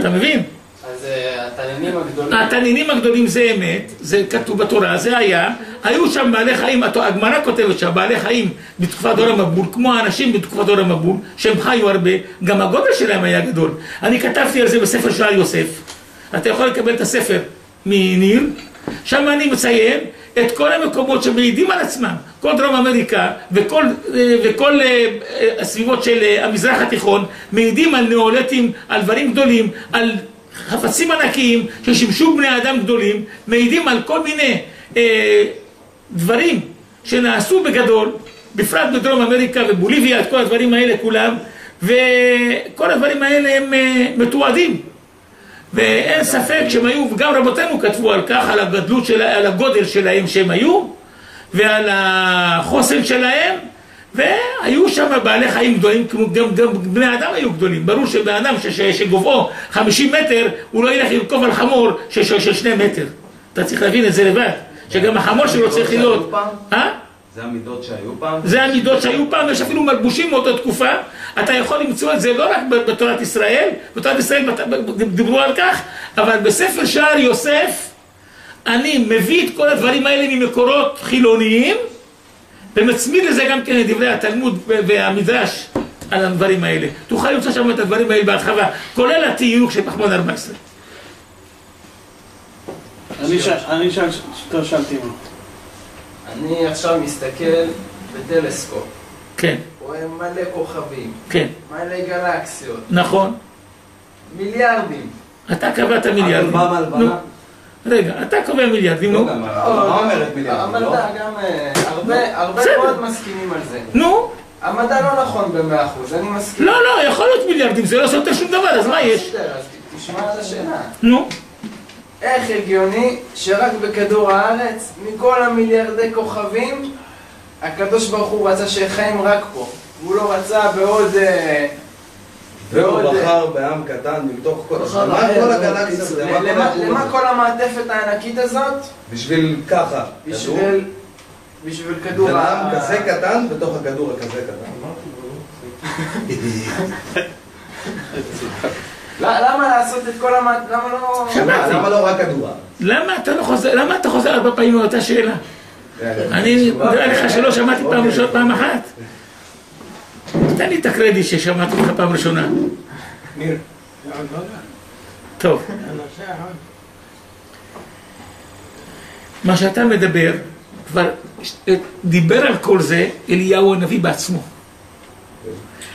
Speaker 1: אתה מבין?
Speaker 3: אז אה, התנינים הגדולים,
Speaker 1: התנינים הגדולים זה אמת, זה כתוב בתורה, זה היה, היו שם בעלי חיים, הגמרא כותבת שהבעלי חיים בתקופת דור המבול, כמו האנשים בתקופת דור המבול, שהם חיו הרבה, גם הגודל שלהם היה גדול. אני כתבתי על זה בספר שער יוסף, אתה יכול לקבל את הספר מניר, שם אני מציין את כל המקומות שמעידים על עצמם, כל דרום אמריקה וכל, אה, וכל אה, אה, הסביבות של המזרח התיכון מעידים על ניאולטים, על דברים גדולים, על חפצים ענקיים ששימשו בני אדם גדולים, מעידים על כל מיני אה, דברים שנעשו בגדול, בפרט בדרום אמריקה ובוליביה, את כל הדברים האלה כולם, וכל הדברים האלה הם אה, מתועדים. ואין ספק שהם היו, וגם רבותינו כתבו על כך, על הגדלות של, על הגודל שלהם שהם היו, ועל החוסן שלהם, והיו שם בעלי חיים גדולים, כמו גם, גם בני אדם היו גדולים. ברור שבן אדם שגובהו 50 מטר, הוא לא ילך לרכוב על חמור של, של, של 2 מטר. אתה צריך להבין את זה לבד, שגם החמור שלו צריך להיות... אה?
Speaker 2: זה המידות שהיו פעם?
Speaker 1: זה המידות שהיו פעם, יש אפילו מלבושים מאותה תקופה. אתה יכול למצוא את זה לא רק בתורת ישראל, בתורת ישראל דיברו על כך, אבל בספר שער יוסף, אני מביא את כל הדברים האלה ממקורות חילוניים, ומצמיד לזה גם כן את דברי התלמוד והמדרש על הדברים האלה. תוכל למצוא שם את הדברים האלה בהרחבה, כולל התיוג של פחמון 14.
Speaker 4: אני יותר שאלתי מה.
Speaker 3: אני עכשיו מסתכל בטלסקופ,
Speaker 1: כן,
Speaker 3: רואה מלא כוכבים,
Speaker 1: כן,
Speaker 3: מלא גלקסיות,
Speaker 1: נכון.
Speaker 3: מיליארדים.
Speaker 1: אתה קבעת מיליארדים.
Speaker 2: אבל מה
Speaker 1: נו,
Speaker 2: הלבנה?
Speaker 1: רגע, אתה קובע מיליארדים,
Speaker 2: לא,
Speaker 1: נו.
Speaker 2: גם מה אומרת מיליארדים, לא?
Speaker 3: המדע גם, אה, הרבה הרבה. מאוד מסכימים על זה.
Speaker 1: נו,
Speaker 3: המדע לא נכון במאה אחוז, אני מסכים.
Speaker 1: לא, לא, יכול להיות מיליארדים, זה לא סותר שום דבר, אז מה יש?
Speaker 3: בסדר, אז תשמע את השאלה.
Speaker 1: נו,
Speaker 3: איך הגיוני שרק בכדור הארץ, מכל המיליארדי כוכבים, הקדוש ברוך הוא רצה שחיים רק פה. הוא לא רצה בעוד... אה,
Speaker 2: והוא
Speaker 3: אה,
Speaker 2: בחר בעם קטן מתוך כל...
Speaker 3: לא,
Speaker 2: הגלקסיה?
Speaker 3: למה-? כל המעטפת הענקית הזאת?
Speaker 2: בשביל ככה.
Speaker 3: בשביל... בשביל כדור
Speaker 2: כדור.
Speaker 3: ה...
Speaker 2: עם כזה קטן בתוך הכדור הכזה קטן.
Speaker 3: למה לעשות את כל המעט... למה לא...
Speaker 2: למה לא רק?
Speaker 1: למה אתה לא חוזר, למה אתה חוזר ארבע פעמים על אותה שאלה? אני נראה לך שלא שמעתי פעם
Speaker 2: אוקיי.
Speaker 1: ראשונה פעם אחת. תן לי את הקרדיט ששמעתי אותך פעם ראשונה. טוב. מה שאתה מדבר, כבר דיבר על כל זה אליהו הנביא בעצמו.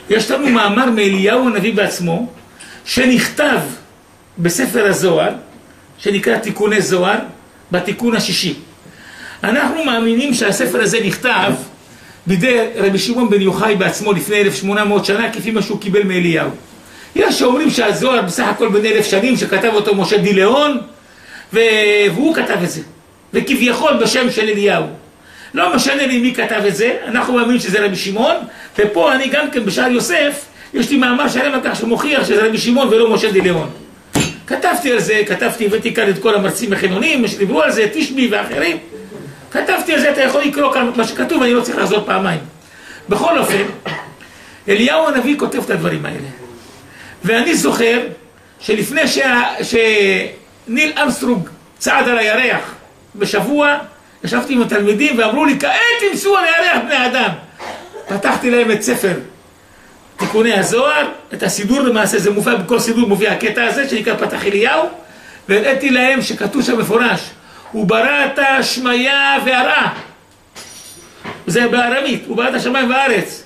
Speaker 1: יש לנו מאמר מאליהו הנביא בעצמו, שנכתב בספר הזוהר, שנקרא תיקוני זוהר, בתיקון השישי. אנחנו מאמינים שהספר הזה נכתב בידי רבי שמעון בן יוחאי בעצמו לפני 1800 שנה, כפי מה שהוא קיבל מאליהו. יש שאומרים שהזוהר בסך הכל בן אלף שנים, שכתב אותו משה דיליאון, ו- והוא כתב את זה, וכביכול בשם של אליהו. לא משנה לי מי כתב את זה, אנחנו מאמינים שזה רבי שמעון, ופה אני גם כן בשער יוסף, יש לי מאמר שלם על כך שמוכיח שזה רבי שמעון ולא משה דיליאון. כתבתי על זה, כתבתי, הבאתי כאן את כל המרצים החילונים שדיברו על זה, תשבי ואחרים. כתבתי על זה, אתה יכול לקרוא כאן מה שכתוב, אני לא צריך לחזור פעמיים. בכל אופן, אליהו הנביא כותב את הדברים האלה. ואני זוכר שלפני שה... שניל אמסטרוג צעד על הירח בשבוע, ישבתי עם התלמידים ואמרו לי, כעת תמצאו על הירח בני אדם. פתחתי להם את ספר תיקוני הזוהר, את הסידור למעשה, זה מופיע, בכל סידור מופיע הקטע הזה שנקרא פתח אליהו, והראיתי להם שכתוב שם מפורש, הוא ברא את השמיה והרע. זה בארמית, הוא ברא את השמיים והארץ.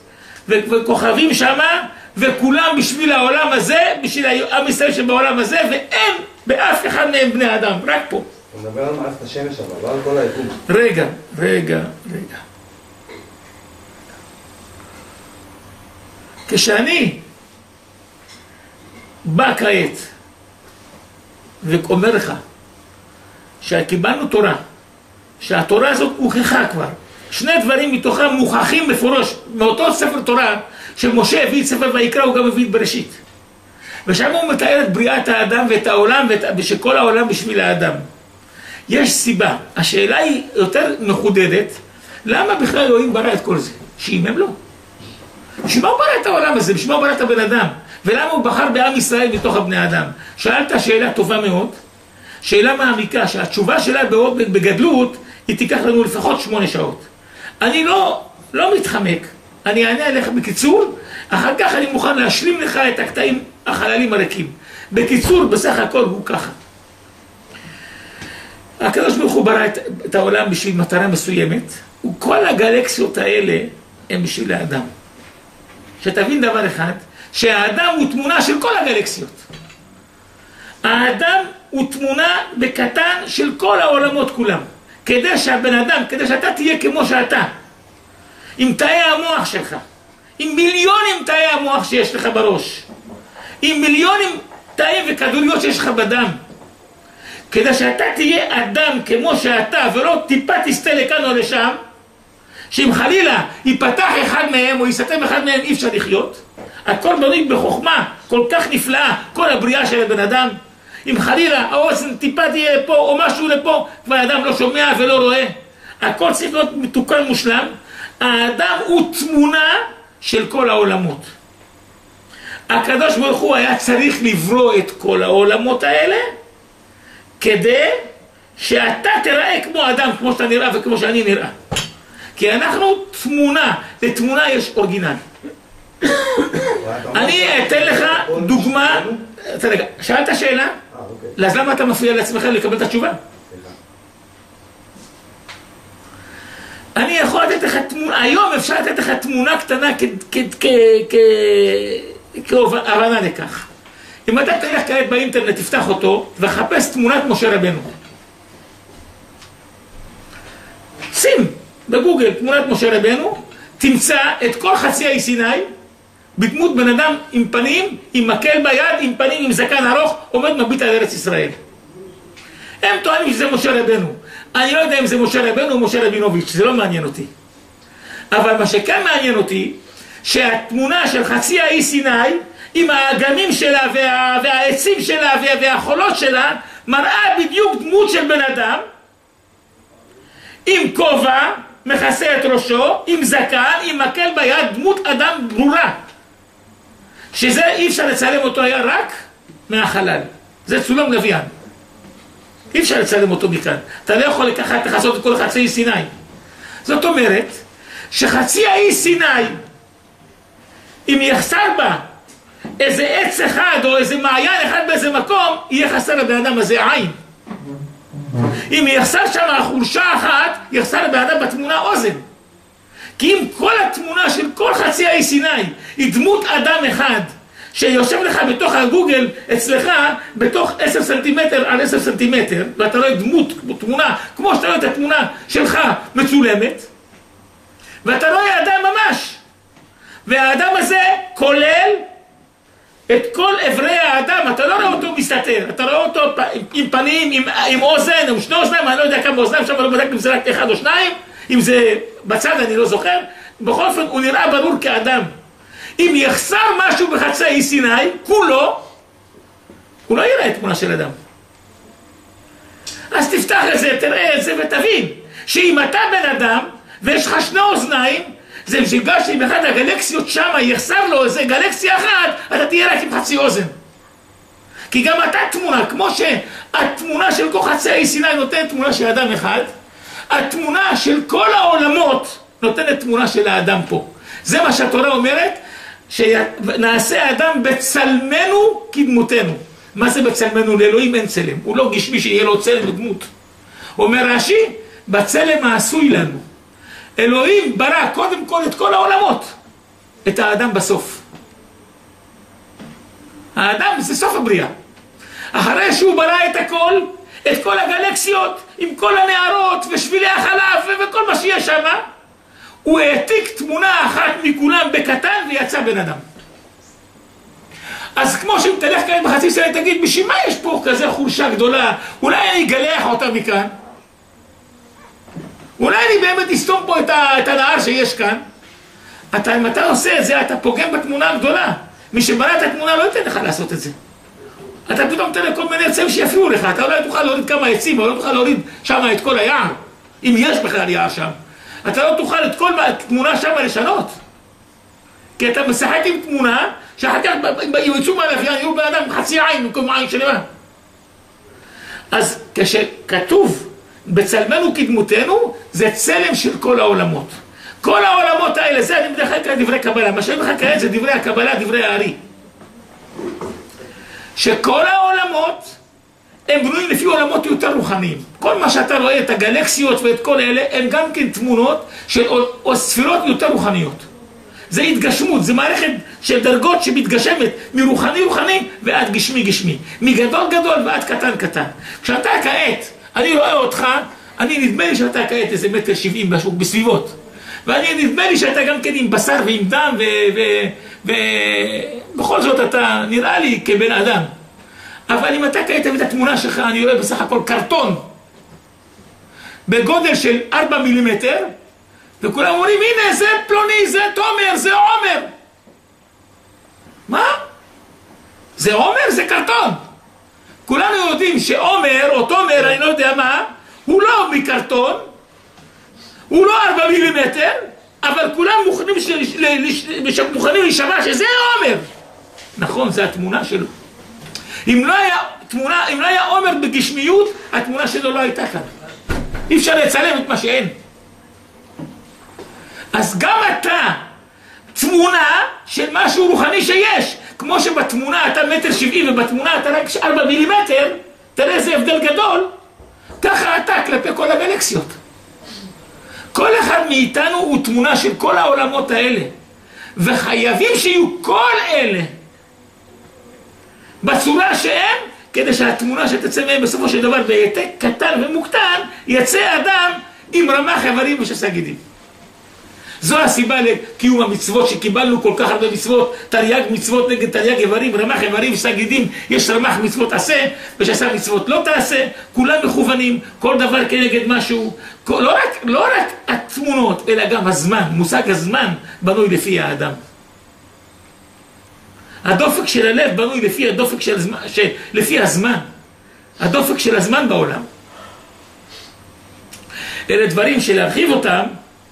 Speaker 1: וכוכבים שמה, וכולם בשביל העולם הזה, בשביל עם ישראל שבעולם הזה, ואין באף אחד מהם בני אדם, רק פה.
Speaker 2: הוא מדבר על מערכת השמש אבל, לא על כל היקום.
Speaker 1: רגע, רגע, רגע. כשאני בא כעת ואומר לך שקיבלנו תורה, שהתורה הזאת הוכחה כבר, שני דברים מתוכם מוכחים מפורש מאותו ספר תורה שמשה הביא את ספר ויקרא הוא גם הביא את בראשית. ושם הוא מתאר את בריאת האדם ואת העולם, ושכל העולם בשביל האדם. יש סיבה, השאלה היא יותר מחודדת, למה בכלל אלוהים ברא את כל זה? שאימם לו. בשביל מה הוא ברא את העולם הזה? בשביל מה הוא ברא את הבן אדם? ולמה הוא בחר בעם ישראל מתוך הבני אדם? שאלת שאלה טובה מאוד, שאלה מעמיקה, שהתשובה שלה בגדלות, היא תיקח לנו לפחות שמונה שעות. אני לא, לא מתחמק, אני אענה עליך בקיצור, אחר כך אני מוכן להשלים לך את הקטעים החללים הריקים. בקיצור, בסך הכל הוא ככה. הקדוש ברוך הוא ברא את, את העולם בשביל מטרה מסוימת, וכל הגלקסיות האלה הם בשביל האדם. שתבין דבר אחד, שהאדם הוא תמונה של כל הגלקסיות. האדם הוא תמונה בקטן של כל העולמות כולם. כדי שהבן אדם, כדי שאתה תהיה כמו שאתה, עם תאי המוח שלך, עם מיליונים תאי המוח שיש לך בראש, עם מיליונים תאים וכדוריות שיש לך בדם, כדי שאתה תהיה אדם כמו שאתה ולא טיפה תסטה לכאן או לשם, שאם חלילה ייפתח אחד מהם או ייסתם אחד מהם אי אפשר לחיות, הכל בנוי בחוכמה כל כך נפלאה, כל הבריאה של הבן אדם. אם חלילה האוזן טיפה תהיה פה או משהו לפה, כבר האדם לא שומע ולא רואה. הכל צריך להיות מתוקן מושלם. האדם הוא תמונה של כל העולמות. הקדוש ברוך הוא היה צריך לברוא את כל העולמות האלה כדי שאתה תראה כמו אדם, כמו שאתה נראה וכמו שאני נראה. כי אנחנו תמונה, לתמונה יש אורגינל. אני אתן לך דוגמה, שאלת שאלה? אז למה אתה מפריע לעצמך לקבל את התשובה? אני יכול לתת לך תמונה, היום אפשר לתת לך תמונה קטנה כהבנה לכך. אם אתה תלך כעת באינטרנט, תפתח אותו, וחפש תמונת משה רבנו. שים בגוגל תמונת משה רבנו, תמצא את כל חצי האי סיני בדמות בן אדם עם פנים, עם מקל ביד, עם פנים, עם זקן ארוך, עומד מביט על ארץ ישראל. הם טוענים שזה משה רבנו. אני לא יודע אם זה משה רבנו או משה רבינוביץ', זה לא מעניין אותי. אבל מה שכן מעניין אותי, שהתמונה של חצי האי סיני, עם האגמים שלה וה, והעצים שלה וה, והחולות שלה, מראה בדיוק דמות של בן אדם, עם כובע, מכסה את ראשו, עם זקן, עם מקל ביד, דמות אדם ברורה. שזה אי אפשר לצלם אותו היה רק מהחלל. זה צולם לוויין. אי אפשר לצלם אותו מכאן. אתה לא יכול לקחת, לכסות את כל חצי אי סיני. זאת אומרת, שחצי האי סיני, אם יחסר בה איזה עץ אחד או איזה מעיין אחד באיזה מקום, יהיה חסר לבן אדם הזה עין. אם יחסר שם חולשה אחת, יחסר לבן בתמונה אוזן. כי אם כל התמונה של כל חצי האי סיני היא דמות אדם אחד, שיושב לך בתוך הגוגל אצלך, בתוך עשר סנטימטר על עשר סנטימטר, ואתה רואה דמות, תמונה, כמו שאתה רואה את התמונה שלך מצולמת, ואתה רואה אדם ממש. והאדם הזה כולל את כל אברי האדם, אתה לא רואה אותו מסתתר, אתה רואה אותו עם פנים, עם, עם אוזן, עם שני אוזניים, אני לא יודע כמה אוזניים, שם לא בדקתי אם זה רק אחד או שניים, אם זה בצד אני לא זוכר, בכל אופן הוא נראה ברור כאדם. אם יחסר משהו בחצי אי סיני, כולו, הוא לא יראה תמונה של אדם. אז תפתח את זה, תראה את זה ותבין שאם אתה בן אדם ויש לך שני אוזניים, זה בגלל שאם אחת הגלקסיות שמה יחסר לו איזה גלקסיה אחת, אתה תהיה רק עם חצי אוזן. כי גם אתה תמונה, כמו שהתמונה של כל חצי האי סיני נותנת תמונה של אדם אחד, התמונה של כל העולמות נותנת תמונה של האדם פה. זה מה שהתורה אומרת, שנעשה אדם בצלמנו כדמותנו. מה זה בצלמנו? לאלוהים אין צלם. הוא לא גשמי שיהיה לו צלם ודמות. אומר רש"י, בצלם העשוי לנו. אלוהים ברא קודם כל את כל העולמות, את האדם בסוף. האדם זה סוף הבריאה. אחרי שהוא ברא את הכל, את כל הגלקסיות, עם כל הנערות ושבילי החלב וכל מה שיש שם, הוא העתיק תמונה אחת מכולם בקטן ויצא בן אדם. אז כמו שאם תלך כאן בחצי שנה תגיד, בשביל מה יש פה כזה חולשה גדולה? אולי אני אגלח אותה מכאן? אולי אני באמת אסתום פה את, ה, את הנהר שיש כאן? אתה, אם אתה עושה את זה, אתה פוגם בתמונה הגדולה. מי שבנה את התמונה לא ייתן לך לעשות את זה. אתה פתאום תראה כל מיני עצים שיפריעו לך, אתה אולי תוכל להוריד כמה עצים, אבל לא תוכל להוריד שם את כל היער, אם יש בכלל יער שם. אתה לא תוכל את כל התמונה שם לשנות. כי אתה משחק עם תמונה, שאחר כך יצאו מהלוויין, יהיו בן אדם חצי עין במקום עין שלמה. אז כשכתוב בצלמנו כדמותנו, זה צלם של כל העולמות. כל העולמות האלה, זה אני בדרך כלל דברי קבלה, מה שאני אומר לך כעת זה דברי הקבלה, דברי הארי. שכל העולמות הם בנויים לפי עולמות יותר רוחניים. כל מה שאתה רואה, את הגלקסיות ואת כל אלה, הם גם כן תמונות של או, ספירות יותר רוחניות. זה התגשמות, זה מערכת של דרגות שמתגשמת מרוחני רוחני ועד גשמי גשמי. מגדול גדול ועד קטן קטן. כשאתה כעת, אני רואה אותך, אני נדמה לי שאתה כעת איזה מטר שבעים בשוק, בסביבות. ואני נדמה לי שאתה גם כן עם בשר ועם דם ובכל זאת אתה נראה לי כבן אדם. אבל אם אתה כעת את התמונה שלך, אני רואה בסך הכל קרטון בגודל של 4 מילימטר, וכולם אומרים, הנה, זה פלוני, זה תומר, זה עומר. מה? זה עומר? זה קרטון. כולנו יודעים שעומר או תומר, אני לא יודע מה, הוא לא מקרטון, הוא לא 4 מילימטר, אבל כולם מוכנים, מוכנים להישמע שזה עומר. נכון, זו התמונה שלו. אם לא היה תמונה, אם לא היה עומר בגשמיות, התמונה שלו לא הייתה כאן. אי אפשר לצלם את מה שאין. אז גם אתה, תמונה של משהו רוחני שיש. כמו שבתמונה אתה מטר שבעים ובתמונה אתה רק ארבע מילימטר, תראה איזה הבדל גדול. ככה אתה כלפי כל הגלקסיות. כל אחד מאיתנו הוא תמונה של כל העולמות האלה. וחייבים שיהיו כל אלה בצורה שהם, כדי שהתמונה שתצא מהם בסופו של דבר בהעתק קטן ומוקטן, יצא אדם עם רמ"ח איברים ושסה גידים. זו הסיבה לקיום המצוות שקיבלנו כל כך הרבה מצוות, תרי"ג מצוות נגד תרי"ג איברים, רמ"ח איברים ושגידים, יש רמ"ח מצוות עשה ושסה מצוות לא תעשה, כולם מכוונים, כל דבר כנגד משהו, כל, לא, רק, לא רק התמונות, אלא גם הזמן, מושג הזמן בנוי לפי האדם. הדופק של הלב בנוי לפי הדופק של הזמן, של, לפי הזמן, הדופק של הזמן בעולם. אלה דברים שלהרחיב אותם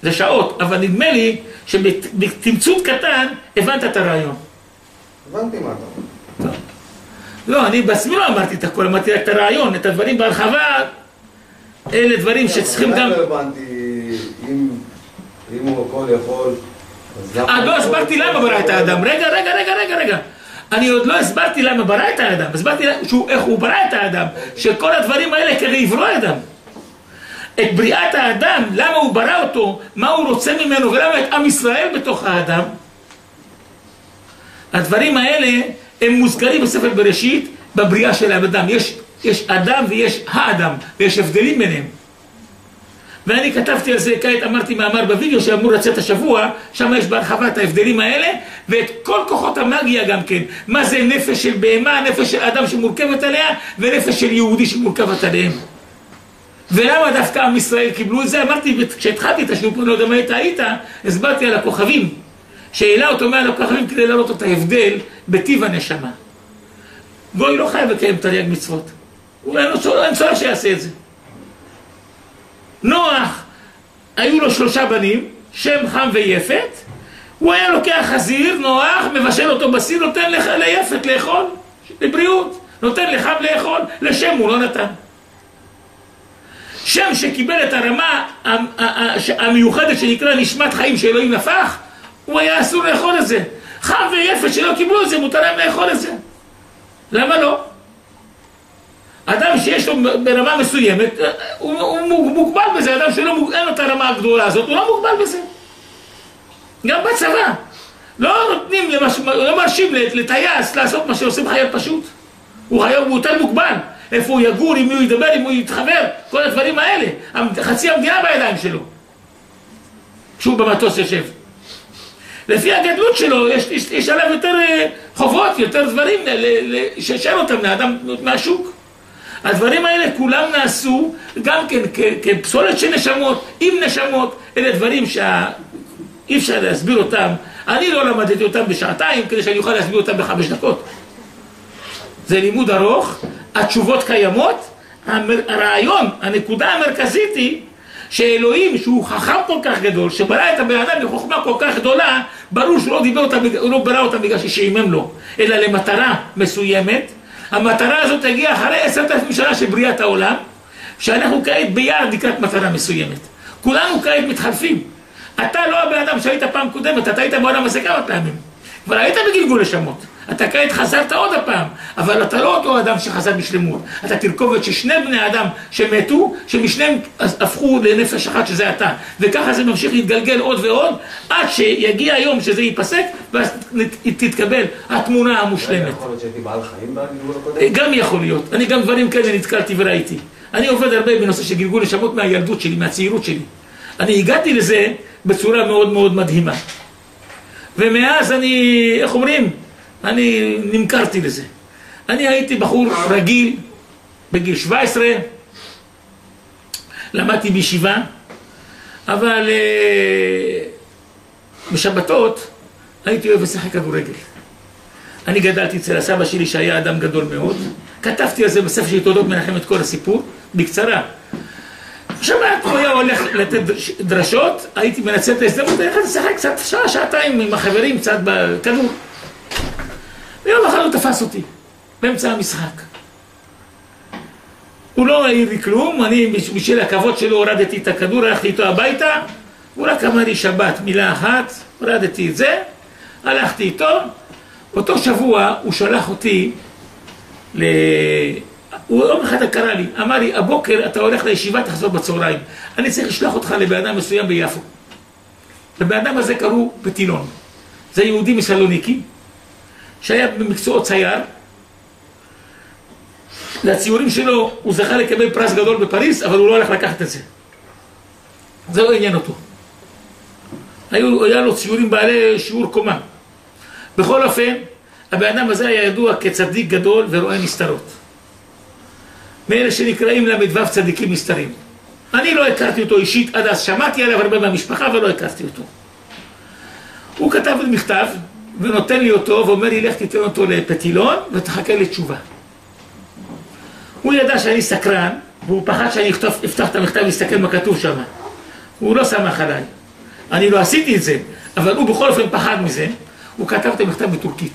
Speaker 1: זה שעות, אבל נדמה לי שבתמצות קטן הבנת את הרעיון.
Speaker 2: הבנתי מה אתה אומר.
Speaker 1: לא, אני בעצמי לא אמרתי את הכל, אמרתי רק את הרעיון, את הדברים בהרחבה, אלה דברים שצריכים גם...
Speaker 2: אני לא הבנתי אם הוא הכל יכול... אז
Speaker 1: אה, לא הסברתי למה ברא את? האדם. רגע, רגע, רגע, רגע, רגע. אני עוד לא הסברתי למה ברא את האדם. הסברתי איך הוא ברא את האדם. שכל הדברים האלה כדי לברוא אדם. את בריאת האדם, למה הוא ברא אותו, מה הוא רוצה ממנו, ולמה את עם ישראל בתוך האדם. הדברים האלה הם מוזכרים בספר בראשית בבריאה של האדם. יש, יש אדם ויש האדם, ויש הבדלים ביניהם. ואני כתבתי על זה, כעת אמרתי מאמר בווידאו שאמור לצאת השבוע, שם יש בהרחבה את ההבדלים האלה, ואת כל כוחות המאגיה גם כן. מה זה נפש של בהמה, נפש של אדם שמורכבת עליה, ונפש של יהודי שמורכבת עליהם. ולמה דווקא עם ישראל קיבלו את זה? אמרתי, כשהתחלתי את השיעור, לא יודע מה היית היית, הסברתי על הכוכבים. שהעלה אותו מעל הכוכבים כדי להראות את ההבדל בטיב הנשמה. גוי לא חייב לקיים תרי"ג מצוות. הוא אין אין צורך שיעשה את זה. נוח, היו לו שלושה בנים, שם, חם ויפת, הוא היה לוקח חזיר, נוח, מבשל אותו בסיר, נותן לך ליפת לאכול, לבריאות, נותן לחם לאכול, לשם הוא לא נתן. שם שקיבל את הרמה המיוחדת שנקרא נשמת חיים שאלוהים נפח, הוא היה אסור לאכול את זה. חם ויפת שלא קיבלו את זה, מותר להם לאכול את זה. למה לא? אדם שיש לו ברמה מסוימת, הוא, הוא מוגבל בזה, אדם שלא מוג- אין לו את הרמה הגדולה הזאת, הוא לא מוגבל בזה. גם בצבא. לא נותנים, למש... לא מרשים לטייס לעשות מה שעושים חייל פשוט. הוא חייל, הוא יותר מוגבל. איפה הוא יגור, עם מי הוא ידבר, עם מי הוא יתחבר, כל הדברים האלה. חצי המדינה בידיים שלו. כשהוא במטוס יושב. לפי הגדלות שלו, יש, יש, יש עליו יותר אה, חובות, יותר דברים ששאל אותם לאדם מהשוק. הדברים האלה כולם נעשו גם כן כפסולת של נשמות, עם נשמות, אלה דברים שאי אפשר להסביר אותם, אני לא למדתי אותם בשעתיים כדי שאני אוכל להסביר אותם בחמש דקות. זה לימוד ארוך, התשובות קיימות, הרעיון, הנקודה המרכזית היא שאלוהים, שהוא חכם כל כך גדול, שברא את הבן אדם בחוכמה כל כך גדולה, ברור שהוא לא, דיבר אותה, לא ברא אותה בגלל ששעמם לו, אלא למטרה מסוימת. המטרה הזאת תגיע אחרי עשרת אלפים שנה של בריאת העולם, שאנחנו כעת ביעד לקראת מטרה מסוימת. כולנו כעת מתחלפים. אתה לא הבן אדם שהיית פעם קודמת, אתה היית בעולם הזה כמה פעמים. כבר היית בגלגול נשמות. אתה כעת חזרת עוד הפעם, אבל אתה לא אותו אדם שחזר בשלמות. אתה תרכובת ששני בני אדם שמתו, שמשניהם הפכו לנפש אחת שזה אתה. וככה זה ממשיך להתגלגל עוד ועוד, עד שיגיע היום שזה ייפסק, ואז תתקבל התמונה המושלמת.
Speaker 2: יכול להיות שהייתי בעל חיים בגלגול הקודם?
Speaker 1: גם יכול להיות. אני גם דברים כאלה נתקלתי וראיתי. אני עובד הרבה בנושא של גלגול נשמות מהילדות שלי, מהצעירות שלי. אני הגעתי לזה בצורה מאוד מאוד מדהימה. ומאז אני, איך אומרים? אני נמכרתי לזה. אני הייתי בחור רגיל, בגיל 17, למדתי בישיבה, אבל אה, בשבתות הייתי אוהב לשחק כדורגל. אני גדלתי אצל הסבא שלי שהיה אדם גדול מאוד, כתבתי על זה בספר שלי תולדות מנחם את כל הסיפור, בקצרה. שבת הוא היה הולך לתת דרש- דרשות, הייתי מנצל את ההזדמנות, אני הולך לשחק קצת שעה, שעתיים עם החברים, קצת בכדור. ויום אחד הוא תפס אותי, באמצע המשחק. הוא לא העיר לי כלום, אני בש- בשביל הכבוד שלו הורדתי את הכדור, הלכתי איתו הביתה, הוא רק אמר לי שבת, מילה אחת, הורדתי את זה, הלכתי איתו, באותו שבוע הוא שלח אותי ל... הוא יום אחד קרא לי, אמר לי, הבוקר אתה הולך לישיבה, תחזור בצהריים. אני צריך לשלוח אותך לבן אדם מסוים ביפו. לבן אדם הזה קראו פטילון. זה יהודי מסלוניקי, שהיה במקצועות צייר. לציורים שלו הוא זכה לקבל פרס גדול בפריז, אבל הוא לא הלך לקחת את זה. זה לא עניין אותו. היו, היה לו ציורים בעלי שיעור קומה. בכל אופן, הבן אדם הזה היה ידוע כצדיק גדול ורואה נסתרות. מאלה שנקראים ל"ו צדיקים נסתרים. אני לא הכרתי אותו אישית עד אז, שמעתי עליו הרבה מהמשפחה ולא הכרתי אותו. הוא כתב מכתב ונותן לי אותו ואומר לי לך תיתן אותו לפטילון ותחכה לתשובה. הוא ידע שאני סקרן והוא פחד שאני אכתוב, אפתח את המכתב ויסתכל מה כתוב שם. הוא לא שמח עליי. אני לא עשיתי את זה, אבל הוא בכל אופן פחד מזה. הוא כתב את המכתב בטורקית.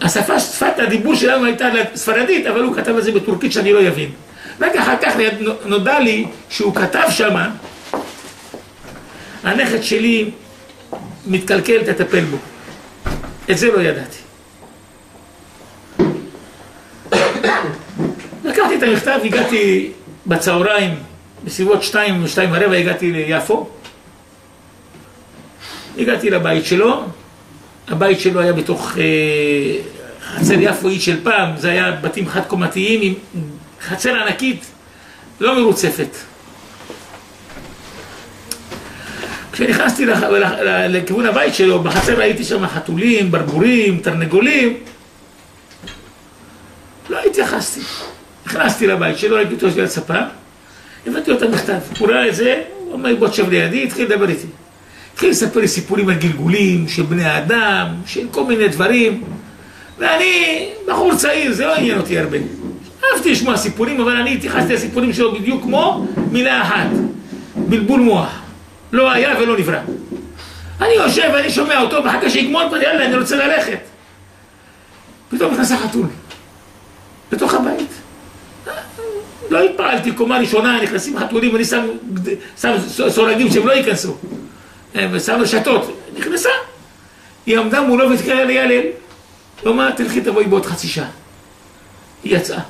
Speaker 1: השפה, שפת הדיבור שלנו הייתה ספרדית, אבל הוא כתב את זה בטורקית שאני לא אבין. רק אחר כך נודע לי שהוא כתב שמה, הנכד שלי מתקלקל, תטפל בו. את זה לא ידעתי. לקחתי את המכתב, הגעתי בצהריים, בסביבות שתיים, שתיים ורבע הגעתי ליפו. הגעתי לבית שלו, הבית שלו היה בתוך אה, חצר יפואית של פעם, זה היה בתים חד קומתיים עם חצר ענקית, לא מרוצפת. כשנכנסתי לח... לח... לכיוון הבית שלו, בחצר ראיתי שם חתולים, ברבורים, תרנגולים. לא התייחסתי. נכנסתי לבית שלו, ראיתי אותו ליד ספה, הבאתי לו את המכתב. הוא ראה את זה, הוא אמר בוא תשב לידי, התחיל לדבר איתי. התחיל לספר לי סיפורים על גלגולים, של בני האדם, של כל מיני דברים. ואני בחור צעיר, זה לא עניין אותי הרבה. אהבתי לשמוע סיפורים, אבל אני התייחסתי לסיפורים שלו בדיוק כמו מילה אחת. בלבול מוח. לא היה ולא נברא. אני יושב ואני שומע אותו, מחכה שיגמור, ואני יאללה, אני רוצה ללכת. פתאום נכנס החתול. בתוך הבית. לא התפעלתי, קומה ראשונה, נכנסים חתולים, אני שם, שם סורגים שהם לא ייכנסו. ושם רשתות. נכנסה. היא עמדה מולו והתקראה לי הלל. לא מה, תלכי תבואי בעוד חצי שעה. היא יצאה.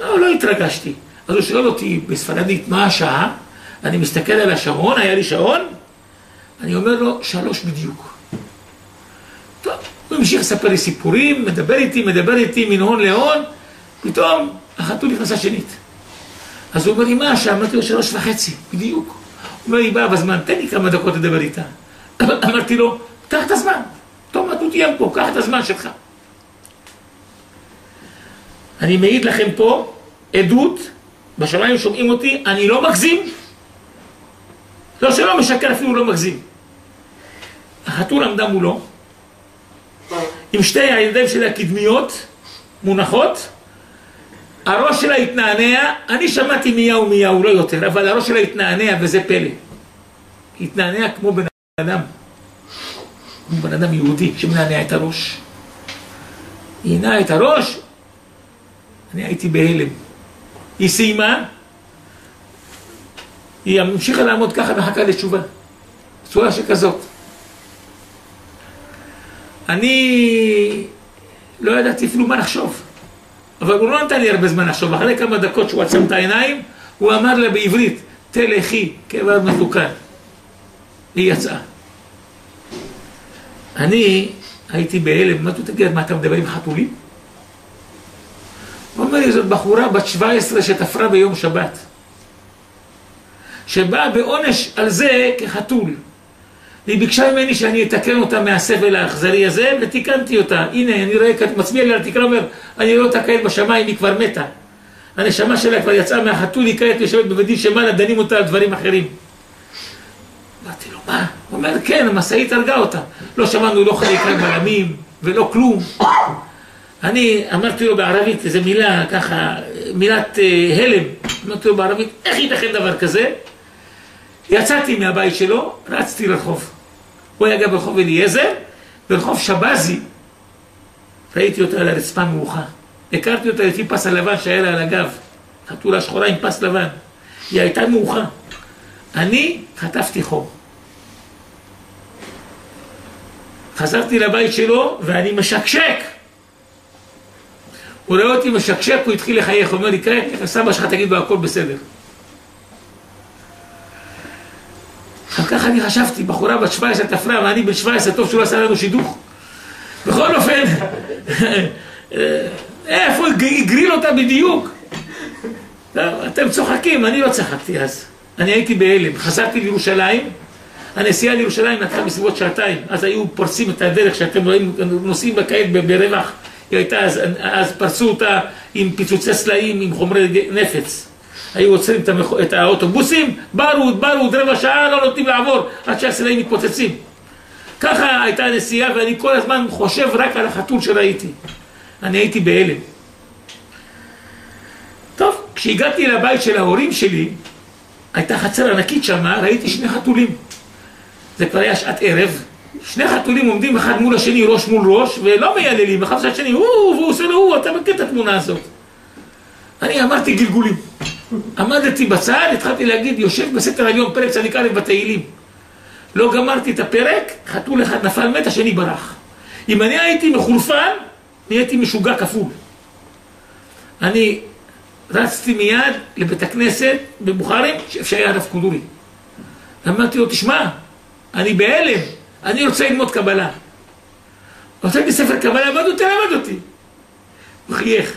Speaker 1: לא, לא התרגשתי. אז הוא שואל אותי בספרדית, מה השעה? אני מסתכל על השעון, היה לי שעון, אני אומר לו, שלוש בדיוק. טוב, הוא המשיך לספר לי סיפורים, מדבר איתי, מדבר איתי מן הון להון, פתאום החתול נכנסה שנית. אז הוא אומר לי, מה השעה? אמרתי לו, שלוש וחצי, בדיוק. הוא אומר לי, בא בזמן, תן לי כמה דקות לדבר איתה. אמרתי לו, קח את הזמן, טוב, אתה תהיה פה, קח את הזמן שלך. אני מעיד לכם פה עדות, בשמיים שומעים אותי, אני לא מגזים, לא שלא משקר, אפילו לא מגזים. החתול עמדה מולו, עם שתי הידיים שלה הקדמיות מונחות, הראש שלה התנענע, אני שמעתי מיהו מיהו, לא יותר, אבל הראש שלה התנענע וזה פלא. התנענע כמו בן אדם, כמו בן אדם יהודי שמנענע את הראש. היא הנעה את הראש, אני הייתי בהלם. היא סיימה, היא המשיכה לעמוד ככה ומחכה לתשובה. בצורה שכזאת. אני לא ידעתי אפילו מה לחשוב. אבל הוא לא נתן לי הרבה זמן לחשוב. אחרי כמה דקות שהוא עצם את העיניים, הוא אמר לה בעברית, תלכי, כבר מתוקן. היא יצאה. אני הייתי בהלם, אמרתי, תגיד, מה אתה מדבר עם חתולים? הוא אומר לי, זאת בחורה בת 17 שתפרה ביום שבת, שבאה בעונש על זה כחתול. והיא ביקשה ממני שאני אתקן אותה מהסבל האכזרי הזה, ותיקנתי אותה. הנה, אני רואה, מצביע לי על התקרה, אומר, אני לא אותה כעת בשמיים, היא כבר מתה. הנשמה שלה כבר יצאה מהחתול, היא כעת יושבת בבית שמעלה, דנים אותה על דברים אחרים. אמרתי לו, מה? הוא אומר, כן, המשאית הרגה אותה. לא שמענו לא חליקת בלמים ולא כלום. אני אמרתי לו בערבית איזו מילה, ככה, מילת אה, הלם. אמרתי לו בערבית, איך ייתכן דבר כזה? יצאתי מהבית שלו, רצתי לרחוב. הוא היה גר ברחוב אליעזר, ברחוב שבזי. ראיתי אותה על הרצפה מאוחה. הכרתי אותה לפי פס הלבן שהיה לה על הגב. חתולה שחורה עם פס לבן. היא הייתה מאוחה. אני חטפתי חום. חזרתי לבית שלו ואני משקשק. הוא רואה אותי משקשק, הוא התחיל לחייך, הוא אומר לי, כעת, סבא שלך תגיד לו הכל בסדר. אחר כך אני חשבתי, בחורה בת 17 תפרה ואני בן 17, טוב שהוא לא עשה לנו שידוך. בכל אופן, איפה הגריל אותה בדיוק? אתם צוחקים, אני לא צחקתי אז. אני הייתי בהלם, חזרתי לירושלים, הנסיעה לירושלים נתחה בסביבות שעתיים, אז היו פורסים את הדרך שאתם רואים, נוסעים בה כעת ברווח, היא הייתה, אז, אז פרסו אותה עם פיצוצי סלעים, עם חומרי נפץ. היו עוצרים את, המח... את האוטובוסים, ברוד, ברוד, רבע שעה לא נותנים לעבור עד שהסלעים מתפוצצים. ככה הייתה הנסיעה ואני כל הזמן חושב רק על החתול שראיתי. אני הייתי בהלם. טוב, כשהגעתי לבית של ההורים שלי, הייתה חצר ענקית שם, ראיתי שני חתולים. זה כבר היה שעת ערב, שני חתולים עומדים אחד מול השני, ראש מול ראש, ולא מייללים, אחד של השני, הוא, והוא עושה לו, הוא, אתה מכיר את התמונה הזאת. אני אמרתי גלגולים. עמדתי בצד, התחלתי להגיד, יושב בסתר עליון פרק צדיק א' בתהילים. לא גמרתי את הפרק, חתול אחד נפל מת, השני ברח. אם אני הייתי מחולפן, נהייתי משוגע כפול. אני רצתי מיד לבית הכנסת בבוכרים, שהיה הרב קודורי. אמרתי לו, תשמע, אני בהלם, אני רוצה ללמוד קבלה. רוצה לי ספר קבלה, מה תלמד אותי. הוא חייך.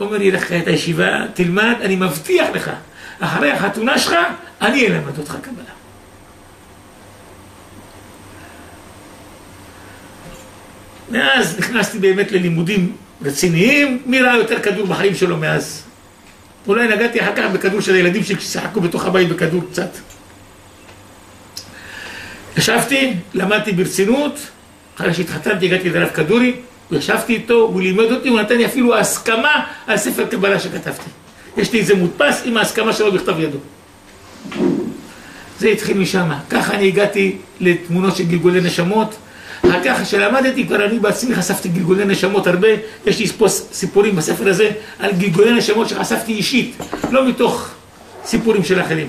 Speaker 1: אומר לי, לך את הישיבה, תלמד, אני מבטיח לך, אחרי החתונה שלך, אני אלמד אותך קבלה. מאז נכנסתי באמת ללימודים רציניים, מי ראה יותר כדור בחיים שלו מאז? אולי נגעתי אחר כך בכדור של הילדים שלי כששיחקו בתוך הבית בכדור קצת. ישבתי, למדתי ברצינות, אחרי שהתחתנתי הגעתי לרב כדורי, ישבתי איתו, הוא לימד אותי, הוא נתן לי אפילו הסכמה על ספר קבלה שכתבתי. יש לי איזה מודפס עם ההסכמה שלו בכתב ידו. זה התחיל משם. ככה אני הגעתי לתמונות של גלגולי נשמות. אחר כך כשלמדתי כבר אני בעצמי חשפתי גלגולי נשמות הרבה. יש לי פה סיפורים בספר הזה על גלגולי נשמות שחשפתי אישית, לא מתוך סיפורים של אחרים.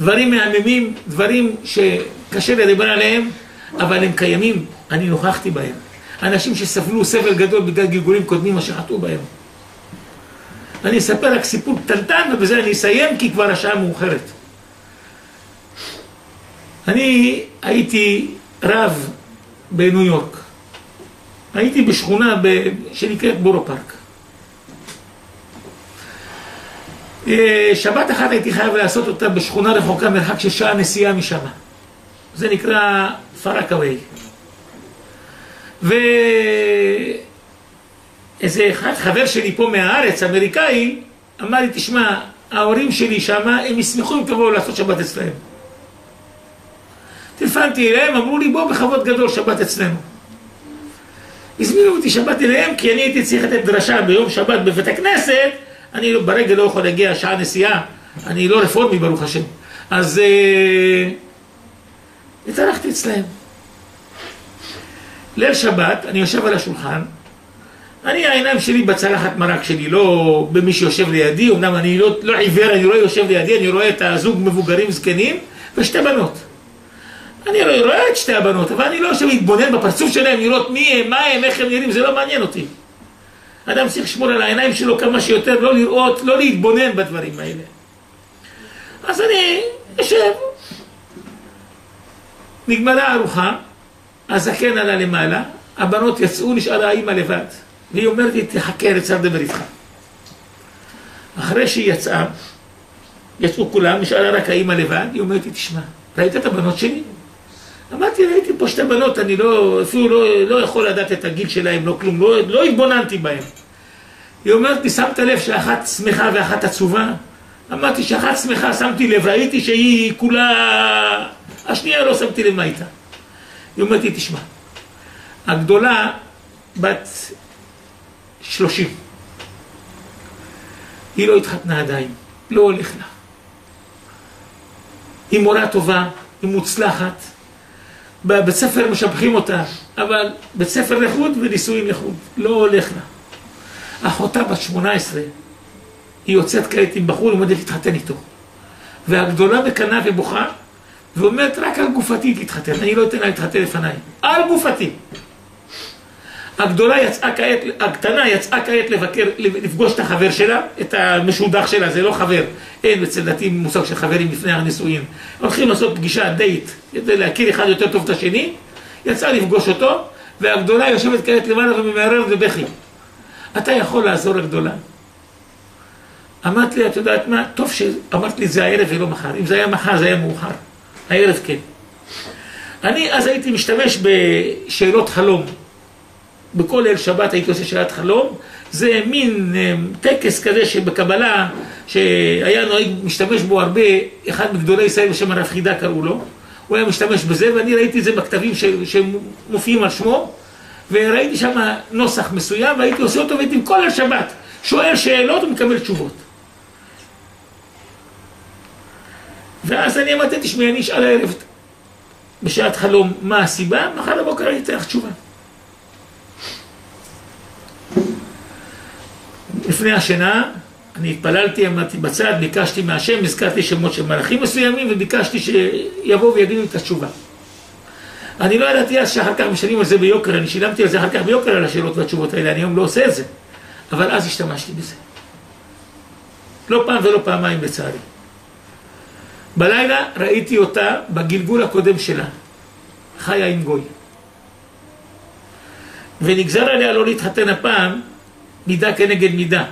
Speaker 1: דברים מהממים, דברים שקשה לדבר עליהם, אבל הם קיימים, אני נוכחתי בהם. אנשים שסבלו סבל גדול בגלל גלגולים קודמים אשר חטאו בהם. אני אספר רק סיפור קטנטן ובזה אני אסיים כי כבר השעה מאוחרת. אני הייתי רב בניו יורק. הייתי בשכונה ב... שנקראת בורו פארק. אה, שבת אחת הייתי חייב לעשות אותה בשכונה רחוקה מרחק של שעה נסיעה משם. זה נקרא פארקווי. ואיזה אחד, חבר שלי פה מהארץ, אמריקאי, אמר לי, תשמע, ההורים שלי שם, הם ישמחו אם תבואו לעשות שבת אצלהם. טלפנתי אליהם, אמרו לי בוא בכבוד גדול שבת אצלנו. הזמינו אותי שבת אליהם כי אני הייתי צריך לתת דרשה ביום שבת בבית הכנסת, אני לא- ברגע לא יכול להגיע שעה נסיעה, אני לא רפורמי ברוך השם. אז אה, התארחתי אצלהם. ליל שבת, אני יושב על השולחן, אני העיניים שלי בצלחת מרק שלי, לא במי שיושב לידי, אמנם אני לא, לא עיוור, אני רואה יושב לידי, אני רואה את הזוג מבוגרים זקנים ושתי בנות. אני לא רואה את שתי הבנות, אבל אני לא יושב להתבונן בפרצוף שלהם, לראות מי הם, מה הם, איך הם נראים, זה לא מעניין אותי. אדם צריך לשמור על העיניים שלו כמה שיותר, לא לראות, לא להתבונן בדברים האלה. אז אני יושב, נגמרה הארוחה, הזקן עלה למעלה, הבנות יצאו, נשארה האימא לבד. והיא אומרת לי, תחכה, אני רוצה לדבר איתך. אחרי שהיא יצאה, יצאו כולם, נשארה רק האימא לבד, היא אומרת לי, תשמע, ראית את הבנות שלי? אמרתי, ראיתי פה שתי בנות, אני לא, אפילו לא, לא יכול לדעת את הגיל שלהם, לא כלום, לא, לא התבוננתי בהם. היא אומרת לי, שמת לב שאחת שמחה ואחת עצובה? אמרתי שאחת שמחה, שמתי לב, ראיתי שהיא כולה... השנייה לא שמתי לב מה איתה. היא אומרת לי, תשמע, הגדולה בת שלושים. היא לא התחתנה עדיין, לא הולך לה. היא מורה טובה, היא מוצלחת. בבית ספר משבחים אותה, אבל בית ספר לחוד ונישואים לחוד, לא הולך לה. אחותה בת שמונה עשרה, היא יוצאת כעת עם בחור, היא עומדת להתחתן איתו. והגדולה מקנאה ובוכה, ואומרת רק על גופתי תתחתן, אני לא אתן לה להתחתן לפניי, על גופתי. הגדולה יצאה כעת, הקטנה יצאה כעת לבקר, לפגוש את החבר שלה, את המשודח שלה, זה לא חבר, אין אצל דתיים מושג של חברים לפני הנישואין. הולכים לעשות פגישה, דייט, כדי להכיר אחד יותר טוב את השני, יצאה לפגוש אותו, והגדולה יושבת כעת למעלה וממהררת בבכי. אתה יכול לעזור לגדולה. אמרת לי, את יודעת מה, טוב שאמרת לי זה הערב ולא מחר, אם זה היה מחר זה היה מאוחר, הערב כן. אני אז הייתי משתמש בשאלות חלום. בכל ליל שבת הייתי עושה שאלת חלום, זה מין אה, טקס כזה שבקבלה, שהיה נוהג משתמש בו הרבה, אחד מגדולי ישראל בשם הרב חידה קראו לו, הוא היה משתמש בזה, ואני ראיתי את זה בכתבים שמופיעים על שמו, וראיתי שם נוסח מסוים, והייתי עושה אותו, והייתי כל ליל שבת שואל שאלות ומקבל תשובות. ואז אני אמרתי, תשמעי, אני אשאל הערב בשעת חלום מה הסיבה, מחר בבוקר אני אתן לך תשובה. לפני השינה, אני התפללתי, עמדתי בצד, ביקשתי מהשם, הזכרתי שמות של מלאכים מסוימים וביקשתי שיבואו ויגידו את התשובה. אני לא ידעתי אז שאחר כך משלמים על זה ביוקר, אני שילמתי על זה אחר כך ביוקר על השאלות והתשובות האלה, אני היום לא עושה את זה, אבל אז השתמשתי בזה. לא פעם ולא פעמיים לצערי. בלילה ראיתי אותה בגלגול הקודם שלה, חיה עם גוי. ונגזר עליה לא להתחתן הפעם, מידה כנגד מידה.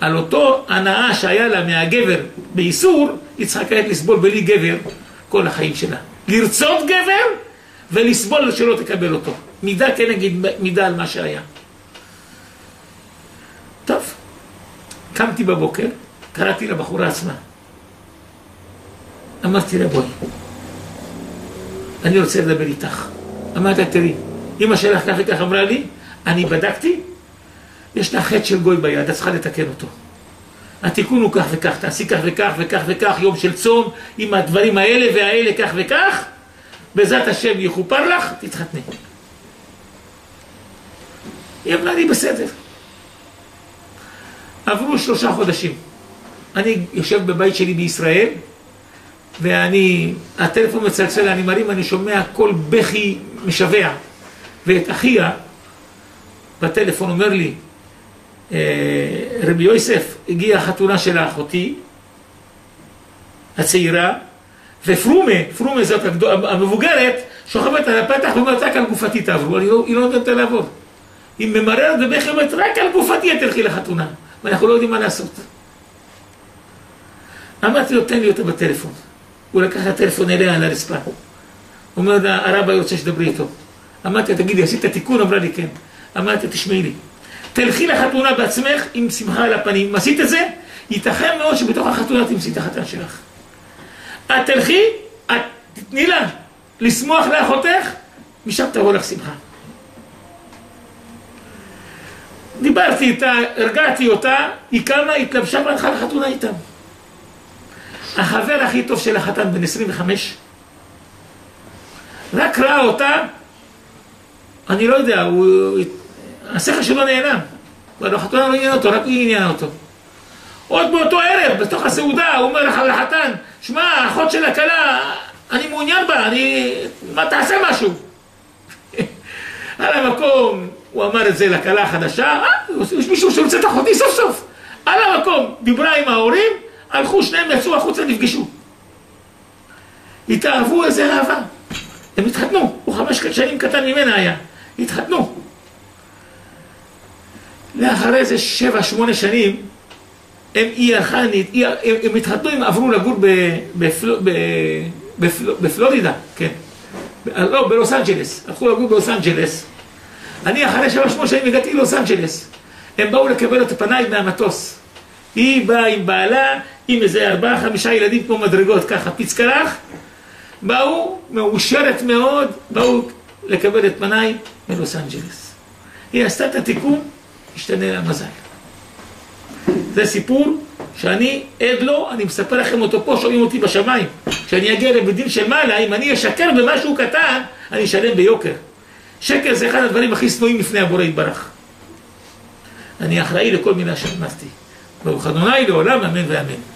Speaker 1: על אותו הנאה שהיה לה מהגבר באיסור, היא צריכה כעת לסבול בלי גבר כל החיים שלה. לרצות גבר ולסבול שלא תקבל אותו. מידה כנגד מידה על מה שהיה. טוב, קמתי בבוקר, קראתי לבחורה עצמה. אמרתי לה, בואי, אני רוצה לדבר איתך. אמרתי לה, תראי, אמא שלך כך וכך אמרה לי, אני בדקתי, יש לה חטא של גוי ביד, את צריכה לתקן אותו. התיקון הוא כך וכך, תעשי כך וכך וכך וכך, יום של צום, עם הדברים האלה והאלה כך וכך, בעזרת השם יכופר לך, תתחתני. היא אמרה לי, בסדר. עברו שלושה חודשים. אני יושב בבית שלי בישראל, ואני, הטלפון מצלצל, אני מרים, אני שומע קול בכי משווע. ואת אחיה, בטלפון אומר לי, אה, רבי יוסף, הגיעה החתונה של אחותי, הצעירה, ופרומה, פרומה זאת המבוגרת, שוכבת על הפתח ואומרת רק על גופתי תעברו, לא, היא לא נותנת לה לעבור. היא ממררת ובכי אומרת רק על גופתי את תלכי לחתונה, ואנחנו לא יודעים מה לעשות. אמרתי לו תן לי אותה בטלפון. הוא לקח את הטלפון אליה על הרצפה. הוא אומר הרבי רוצה שתדברי איתו. אמרתי תגידי עשית תיקון? אמרה לי כן. אמרתי תשמעי לי. תלכי לחתונה בעצמך עם שמחה על הפנים. אם עשית את זה, ייתכן מאוד שבתוך החתונה תמצאי את החתן שלך. את תלכי, את תתני לה לשמוח לאחותך, משם תבוא לך שמחה. דיברתי איתה, הרגעתי אותה, היא קמה, התלבשה והלכה לחתונה איתם. החבר הכי טוב של החתן, בן 25, רק ראה אותה, אני לא יודע, הוא... השכל שלו נעלם. אבל החתונה לא עניין אותו, רק היא עניינה אותו. עוד באותו ערב, בתוך הסעודה, הוא אומר לך לחתן, שמע, האחות של הכלה, אני מעוניין בה, אני... מה, תעשה משהו. על המקום, הוא אמר את זה לכלה החדשה, אה, יש מישהו שרוצה את אחותי סוף סוף. על המקום, דיברה עם ההורים, הלכו, שניהם יצאו החוצה, נפגשו. התאהבו איזה אהבה. הם התחתנו, הוא חמש שנים קטן ממנה היה. התחתנו. לאחרי איזה שבע, שמונה שנים, הם, הלכה, היא, הם, הם התחתנו, הם עברו לגור ב, בפל, בפל, בפלורידה, כן. לא, בלוס אנג'לס. הלכו לגור בלוס אנג'לס. אני אחרי שבע, שמונה שנים הגעתי ללוס אנג'לס. הם באו לקבל את פניי מהמטוס. היא באה עם בעלה, עם איזה ארבעה, חמישה ילדים כמו מדרגות, ככה, פיצקלח. באו, מאושרת מאוד, באו לקבל את פניי מלוס אנג'לס. היא עשתה את התיקון, השתנה לה מזל. זה סיפור שאני עד לו, אני מספר לכם אותו פה, שומעים אותי בשמיים. כשאני אגיע לבית של מעלה, אם אני אשקר במשהו קטן, אני אשלם ביוקר. שקר זה אחד הדברים הכי שנואים לפני הבורא יתברך. אני אחראי לכל מילה שאמרתי. ברוך אדוני לעולם, אמן ואמן.